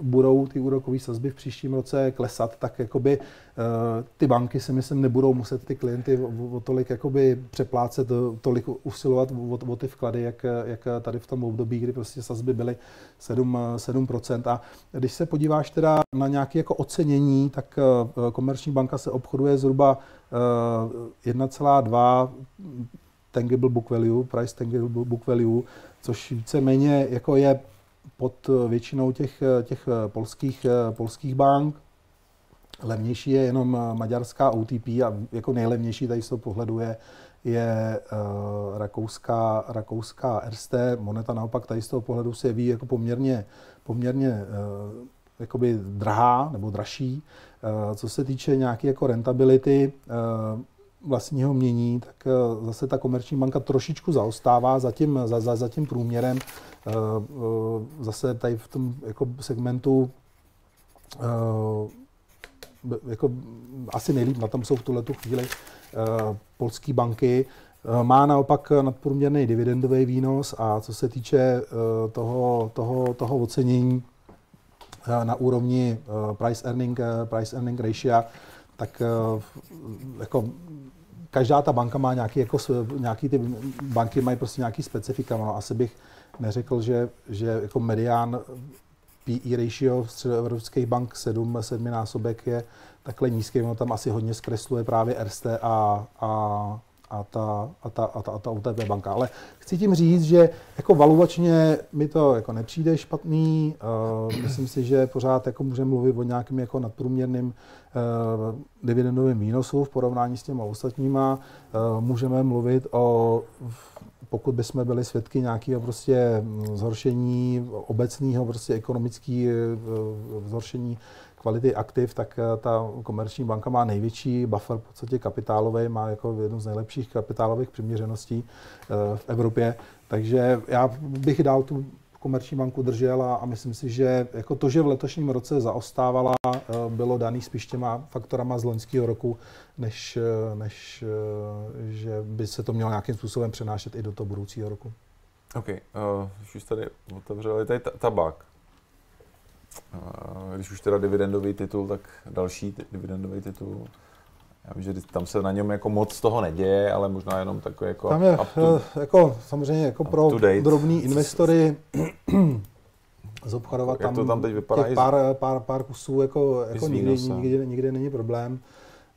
budou ty úrokové sazby v příštím roce klesat, tak jakoby eh, ty banky si myslím nebudou muset ty klienty o tolik jakoby přeplácet, tolik usilovat o, o ty vklady, jak, jak tady v tom období, kdy prostě sazby byly 7, 7%. A když se podíváš teda na nějaké jako ocenění, tak eh, komerční banka se obchoduje zhruba 1,2 tangible book value, price tangible book value, což víceméně jako je pod většinou těch, těch polských, polských bank. Levnější je jenom maďarská OTP a jako nejlevnější tady z toho pohledu je, je uh, rakouská, rakouská RST. Moneta naopak tady z toho pohledu se jeví jako poměrně, poměrně uh, jakoby drahá nebo dražší. Uh, co se týče nějaké jako rentability, uh, vlastního mění, tak zase ta komerční banka trošičku zaostává za tím, za, za, za tím průměrem. Eh, eh, zase tady v tom jako segmentu eh, jako asi nejlíp na tom jsou v tuhle chvíli polské banky. Má naopak nadprůměrný dividendový výnos a co se týče toho, toho, toho ocenění na úrovni price earning, price earning ratio, tak jako každá ta banka má nějaký, jako, nějaký ty banky mají prostě nějaký specifika. No, asi bych neřekl, že, že jako medián PE ratio středoevropských bank 7, 7 násobek je takhle nízký, ono tam asi hodně zkresluje právě RST a, a, a ta, a ta, a ta, a ta OTP banka. Ale chci tím říct, že jako valuačně mi to jako nepřijde špatný. Uh, myslím si, že pořád jako můžeme mluvit o nějakém jako nadprůměrným uh, dividendovém výnosu v porovnání s těma ostatníma. Uh, můžeme mluvit o pokud bychom byli svědky nějakého prostě zhoršení obecného prostě ekonomického zhoršení kvality aktiv, tak eh, ta komerční banka má největší buffer v podstatě kapitálový, má jako jednu z nejlepších kapitálových přiměřeností eh, v Evropě. Takže já bych dal tu komerční banku držel a, a myslím si, že jako to, že v letošním roce zaostávala, eh, bylo daný spíš těma faktorama z loňského roku, než, než že by se to mělo nějakým způsobem přenášet i do toho budoucího roku. OK, uh, když už tady otevřeli tady tabák, když už teda dividendový titul, tak další dividendový titul. Já vím, že tam se na něm jako moc toho neděje, ale možná jenom takový jako... Tam je to, eh, jako, samozřejmě jako pro drobní investory *clears throat* zobchodovat tam, to tam teď vypadá těch pár, pár, pár kusů jako, jako nikdy, nikdy, nikdy, není problém.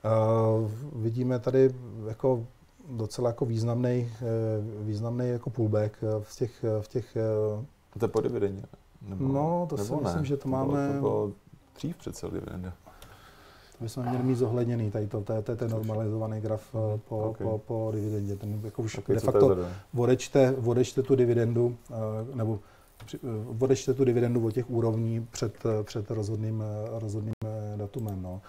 Uh, vidíme tady jako docela jako významný, významný jako pullback v těch, v těch to je po dividendě. Nebo, no, to nebo si ne? myslím, že to máme... To bylo dřív přece dividenda. To bychom měli mít zohledněný, tady to, to, je, to je ten normalizovaný graf eh, po, okay. po, po dividendě. Ten jako už okay, de facto odečte, odečte tu dividendu, eh, nebo eh, odečte tu dividendu od těch úrovní před, před rozhodným, rozhodným datumem. No.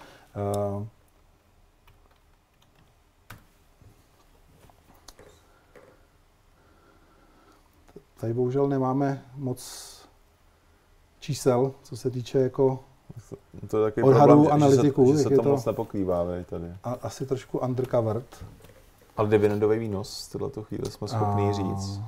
tady bohužel nemáme moc čísel, co se týče jako to je takový odhadů problém, analytiků. Že se, že se to, to moc nepokrývá tady. A, asi trošku undercovered. Ale dividendový výnos v této chvíli jsme schopni a... říct.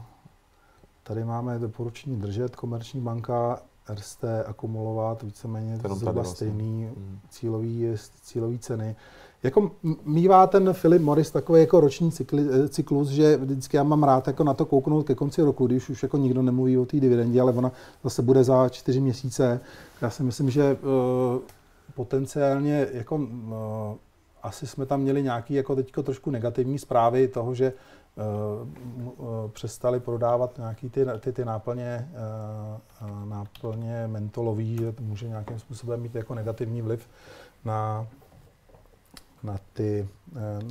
Tady máme doporučení držet, komerční banka RST akumulovat víceméně zhruba vlastně. stejný hmm. cílový, cílový ceny. Jako mývá ten Philip Morris takový jako roční cykli, eh, cyklus, že vždycky já mám rád jako na to kouknout ke konci roku, když už jako nikdo nemluví o té dividendě, ale ona zase bude za čtyři měsíce. Já si myslím, že uh, potenciálně jako uh, asi jsme tam měli nějaký jako teďko trošku negativní zprávy toho, že přestali prodávat nějaký ty, ty, ty náplně, uh, náplně mentolový, že to může nějakým způsobem mít jako negativní vliv na, na, ty,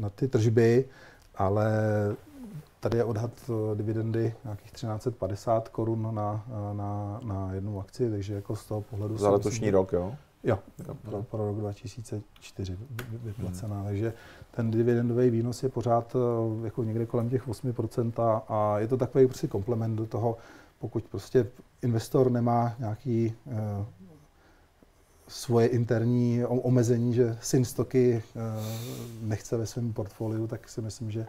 na ty tržby, ale tady je odhad dividendy nějakých 1350 korun na, na, na jednu akci, takže jako z toho pohledu... Za letošní rok, jo? Jo, pro, pro rok 2004 vyplacená. Hmm. Takže ten dividendový výnos je pořád eh, jako někde kolem těch 8% a, a je to takový prostě komplement do toho, pokud prostě investor nemá nějaký uh, svoje interní omezení, že syn stoky uh, nechce ve svém portfoliu, tak si myslím, že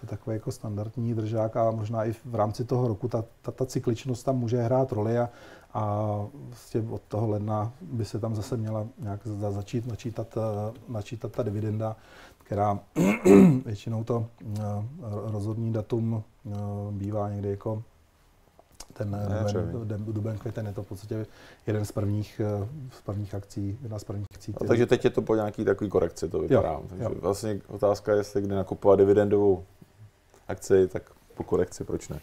to takový jako standardní držák a možná i v rámci toho roku ta, ta, ta cykličnost tam může hrát roli a, a vlastně od toho ledna by se tam zase měla nějak začít načítat, eh, načítat ta dividenda, která *clears throat* většinou to eh, rozhodní datum eh, bývá někdy jako ten duben, duben, květen je to v podstatě jeden z prvních, z prvních akcí, jedna z prvních akcí. A takže teď je to po nějaký takový korekci, to vypadá. Jo, takže jo. vlastně otázka je, jestli kdy nakupovat dividendovou akci, tak po korekci proč ne?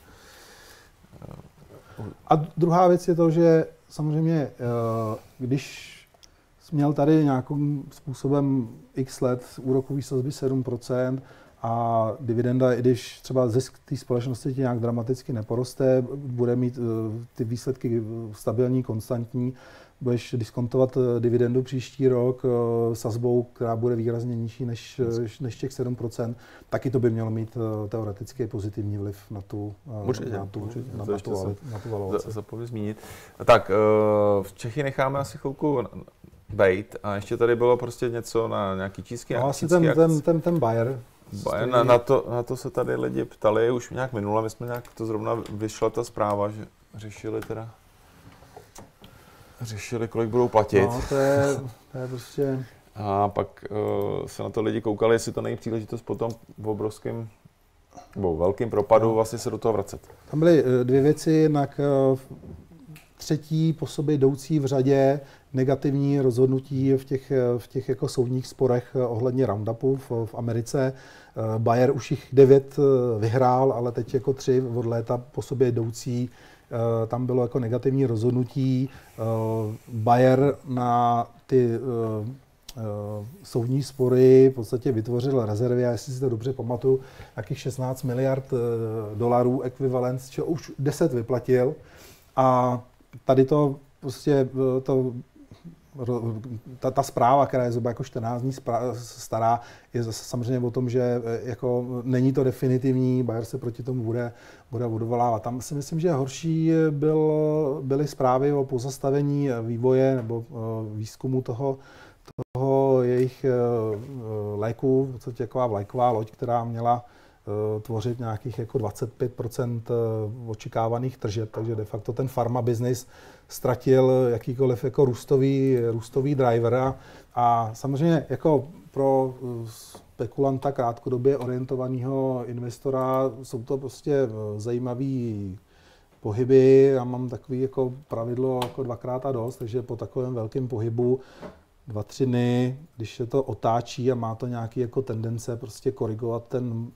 A druhá věc je to, že samozřejmě, eh, když měl tady nějakým způsobem x let úrokový sazby 7% a dividenda, i když třeba zisk té společnosti ti nějak dramaticky neporoste, bude mít eh, ty výsledky stabilní, konstantní, budeš diskontovat eh, dividendu příští rok eh, sazbou, která bude výrazně nižší než, eh, než těch 7%, taky to by mělo mít teoreticky pozitivní vliv na tu, určitě, na tu, určitě. Na, na, tu, na tu valuaci. Zapomněl zmínit. Tak, v Čechy necháme asi chvilku bejt a ještě tady bylo prostě něco na nějaký čísky. No, asi ten, ten, ten, ten Bayer. Bayer na, na, to, na to se tady lidi ptali už nějak minule, my jsme nějak to zrovna vyšla ta zpráva, že řešili teda řešili, kolik budou platit. No, to je, to je prostě... A pak uh, se na to lidi koukali, jestli to není příležitost potom v obrovském nebo velkým propadu no. vlastně se do toho vracet. Tam byly eh, dvě věci, jednak uh, třetí po sobě jdoucí v řadě negativní rozhodnutí v těch, v těch jako soudních sporech ohledně Roundupu v, v Americe. Bayer už jich devět vyhrál, ale teď jako tři od léta po sobě jdoucí Eh, tam bylo jako negativní rozhodnutí. Eh, Bayer na ty eh, soudní spory v podstatě vytvořil rezervy, a jestli si to dobře pamatuju, jakých 16 miliard dolarů ekvivalent, čeho už 10 vyplatil. A tady to prostě to ta, ta zpráva, která je zhruba jako 14 dní stará, je zase samozřejmě o tom, že e, jako není to definitivní, Bayer se proti tomu bude, bude odvolávat. Tam si myslím, že horší byl, byly zprávy o pozastavení vývoje nebo e, výzkumu toho, toho jejich e, léku, v podstatě taková vlajková loď, která měla tvořit nějakých jako 25% očekávaných tržeb, takže de facto ten pharma business ztratil jakýkoliv jako růstový, růstový driver a, a samozřejmě jako pro spekulanta krátkodobě orientovaného investora jsou to prostě eh, zajímavý pohyby. Já mám takový jako pravidlo jako dvakrát a dost, takže po takovém velkém pohybu dva, tři dny, když se to otáčí a má to nějaký jako tendence prostě korigovat ten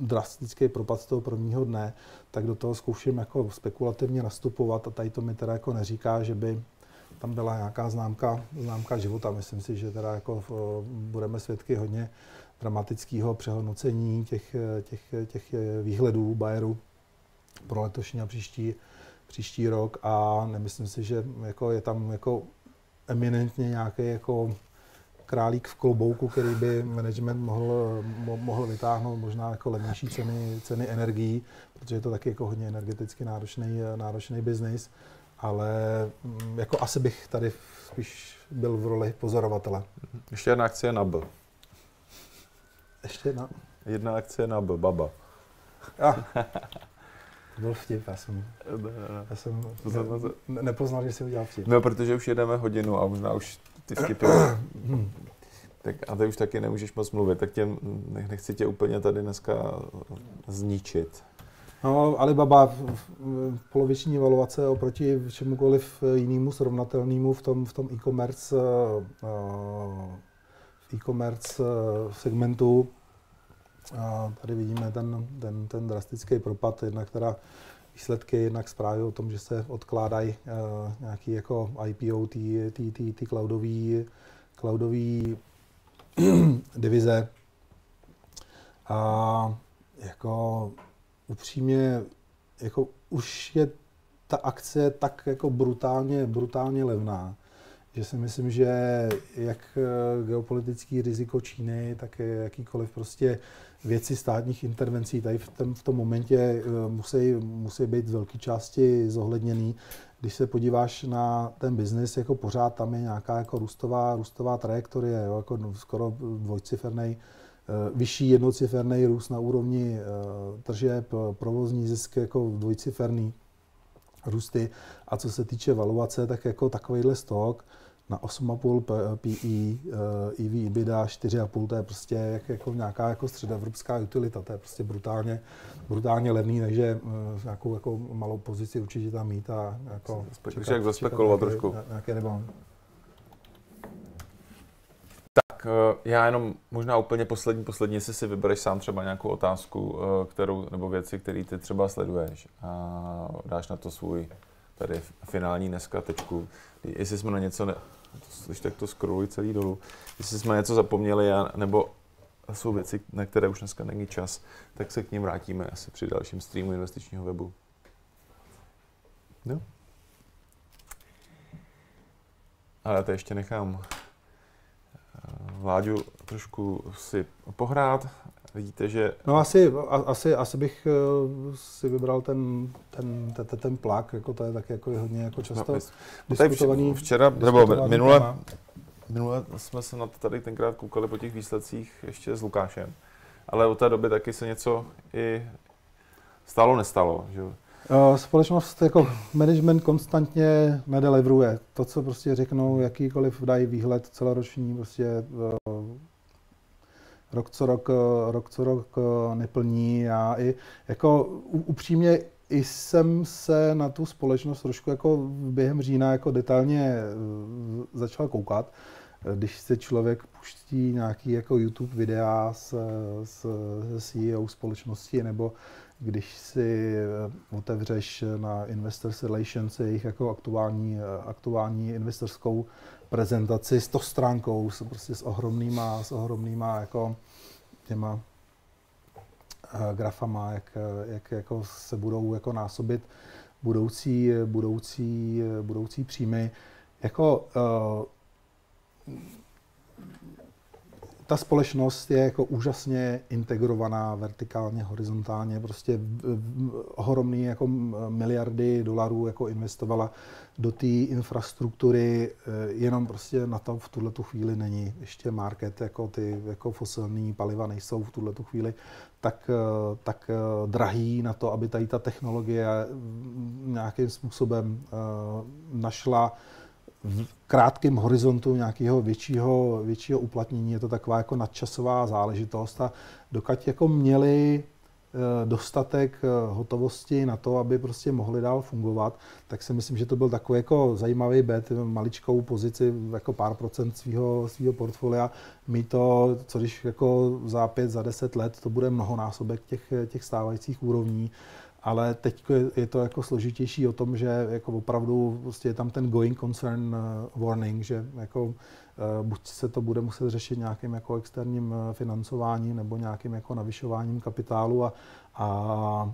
drastický propad z toho prvního dne, tak do toho zkouším jako spekulativně nastupovat a tady to mi teda jako neříká, že by tam byla nějaká známka, známka života. Myslím si, že teda jako budeme svědky hodně dramatického přehodnocení těch, těch, těch výhledů Bayeru pro letošní a příští, příští rok a nemyslím si, že jako je tam jako eminentně nějaký jako králík v klobouku, který by management mohl, mohl vytáhnout možná jako levnější ceny, ceny energií, protože je to taky jako hodně energeticky náročný, náročný biznis, ale mm, jako asi bych tady spíš byl v roli pozorovatele. Ještě jedna akcie na B. Ještě jedna? Jedna akcie na B, baba. Ah. *laughs* To byl vtip, já jsem, já jsem ne, nepoznal, že si udělal vtip. No, protože už jedeme hodinu a možná už ty vtipy... tak, a ty už taky nemůžeš moc mluvit, tak tě, nechci tě úplně tady dneska zničit. No, Alibaba poloviční valuace oproti čemukoliv jinému srovnatelnému v tom, v tom e-commerce v e-commerce segmentu a tady vidíme ten, ten, ten drastický propad, jednak teda výsledky, jednak zprávy o tom, že se odkládají uh, nějaký jako IPO, ty, ty, ty, ty cloudový, cloudový *clears throat* divize. A jako upřímně, jako už je ta akce tak jako brutálně, brutálně levná, že si myslím, že jak eh, geopolitický riziko Číny, tak jakýkoliv prostě věci státních intervencí tady v tom, v tom momentě eh, musí, musí být z velké části zohledněný. Když se podíváš na ten biznis, jako pořád tam je nějaká jako růstová, růstová trajektorie, jo, jako skoro dvojciferný, eh, vyšší jednociferný růst na úrovni tržeb, provozní zisk jako dvojciferný růsty. A co se týče valuace, tak jako takovýhle stok na 8,5 PE, EV EBITDA 4,5, to je prostě jak, jako nějaká jako středoevropská utilita, to je prostě brutálně, brutálně levný, takže uh, nějakou jako malou pozici určitě tam mít a jako čekat, jak zaspekulovat trošku. Nějaké nebo tak eh, já jenom možná úplně poslední, poslední, jestli si vybereš sám třeba nějakou otázku, eh, kterou, nebo věci, které ty třeba sleduješ a dáš na to svůj tady finální dneska tečku. Jestli jsme na něco, ne, když tak to scrolluji celý dolů, jestli jsme něco zapomněli, nebo jsou věci, na které už dneska není čas, tak se k ním vrátíme asi při dalším streamu investičního webu. No. Ale já to ještě nechám Vláďu trošku si pohrát. Vidíte, že... No asi, asi, asi bych eh, si vybral ten, ten, ten, ten plak, jako to je taky jako hodně jako často no, diskutovaný. Včera, nebo minule, minule jsme se na to tady tenkrát koukali po těch výsledcích ještě s Lukášem. Ale od té doby taky se něco i stalo, nestalo. Že? Eh, společnost jako management konstantně nedeliveruje. To, co prostě řeknou, jakýkoliv dají výhled celoroční, prostě eh, rok co rok, eh, rok co rok neplní. A i jako upřímně i jsem se na tu společnost trošku jako během října jako detailně začal koukat. Když se člověk pustí nějaký jako YouTube videa s, s, s CEO společnosti nebo když si eh, otevřeš na Investors Relations jejich jako aktuální, eh, aktuální investorskou prezentaci s to stránkou, s, prostě s ohromnýma, s ohromnýma jako těma eh, grafama, jak, jak jako se budou jako násobit budoucí, budoucí, budoucí příjmy. Jako, uh, ta společnost je jako úžasně integrovaná vertikálně, horizontálně, prostě ohromný jako miliardy dolarů jako investovala do té infrastruktury, e, jenom prostě na to v tuhle tu chvíli není ještě market, jako ty jako fosilní paliva nejsou v tuhle tu chvíli tak, e, tak e, drahý na to, aby tady ta technologie nějakým způsobem našla v krátkém horizontu nějakého většího, většího uplatnění. Je to taková jako nadčasová záležitost a dokud jako měli eh, dostatek eh, hotovosti na to, aby prostě mohli dál fungovat, tak si myslím, že to byl takový jako zajímavý bet, maličkou pozici, jako pár procent svého, svého portfolia, mít to, co když jako za pět, za deset let, to bude mnohonásobek těch, těch stávajících úrovní ale teď je to jako složitější o tom, že jako opravdu prostě je tam ten going concern eh, warning, že jako eh, buď se to bude muset řešit nějakým jako externím eh, financováním nebo nějakým jako navyšováním kapitálu a, a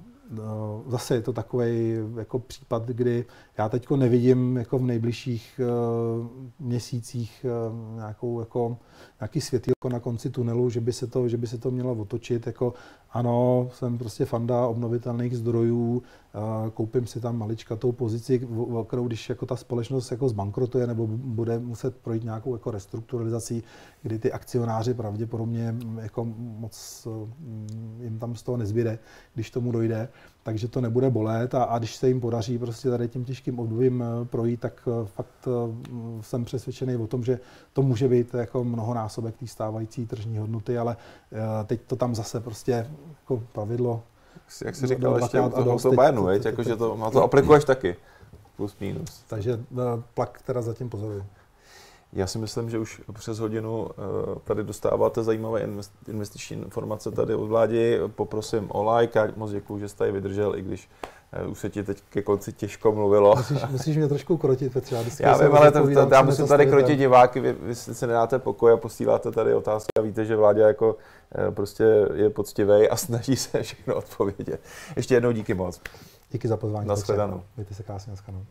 zase je to takový jako případ, kdy já teď nevidím jako v nejbližších uh, měsících uh, nějakou jako, nějaký světýlko na konci tunelu, že by se to, že by se to mělo otočit. Jako, ano, jsem prostě fanda obnovitelných zdrojů, uh, koupím si tam maličkatou pozici, kterou když jako ta společnost jako zbankrotuje nebo bude muset projít nějakou jako restrukturalizací, kdy ty akcionáři pravděpodobně jako moc jim tam z toho nezbyde, když tomu dojde, takže to nebude bolet a, a když se jim podaří prostě tady tím těžkým obdobím eh, projít, tak eh, fakt eh, jsem přesvědčený o tom, že to může být jako mnohonásobek té stávající tržní hodnoty, ale teď to tam zase prostě jako pravidlo jak jsi říkal, ještě u toho to Bayernu, *laughs* jako, že to, to aplikuješ taky, plus minus. Takže plak teda zatím pozoruju. Já si myslím, že už přes hodinu eh, tady dostáváte zajímavé investiční informace tady od vlády. Poprosím o like. Já moc děkuji, že jste tady vydržel, i když eh, už se ti teď ke konci těžko mluvilo. Musíš, musíš mě trošku krotit, Petře. Já, já vím, ale to, to, já musím tady krotit diváky, vy, vy si nedáte pokoj a posíláte tady otázky a víte, že vládě jako eh, prostě je poctivý a snaží se všechno odpovědět. Ještě jednou díky moc. Díky za pozvání. Naschledanou. Mějte se krásně, naschledanou.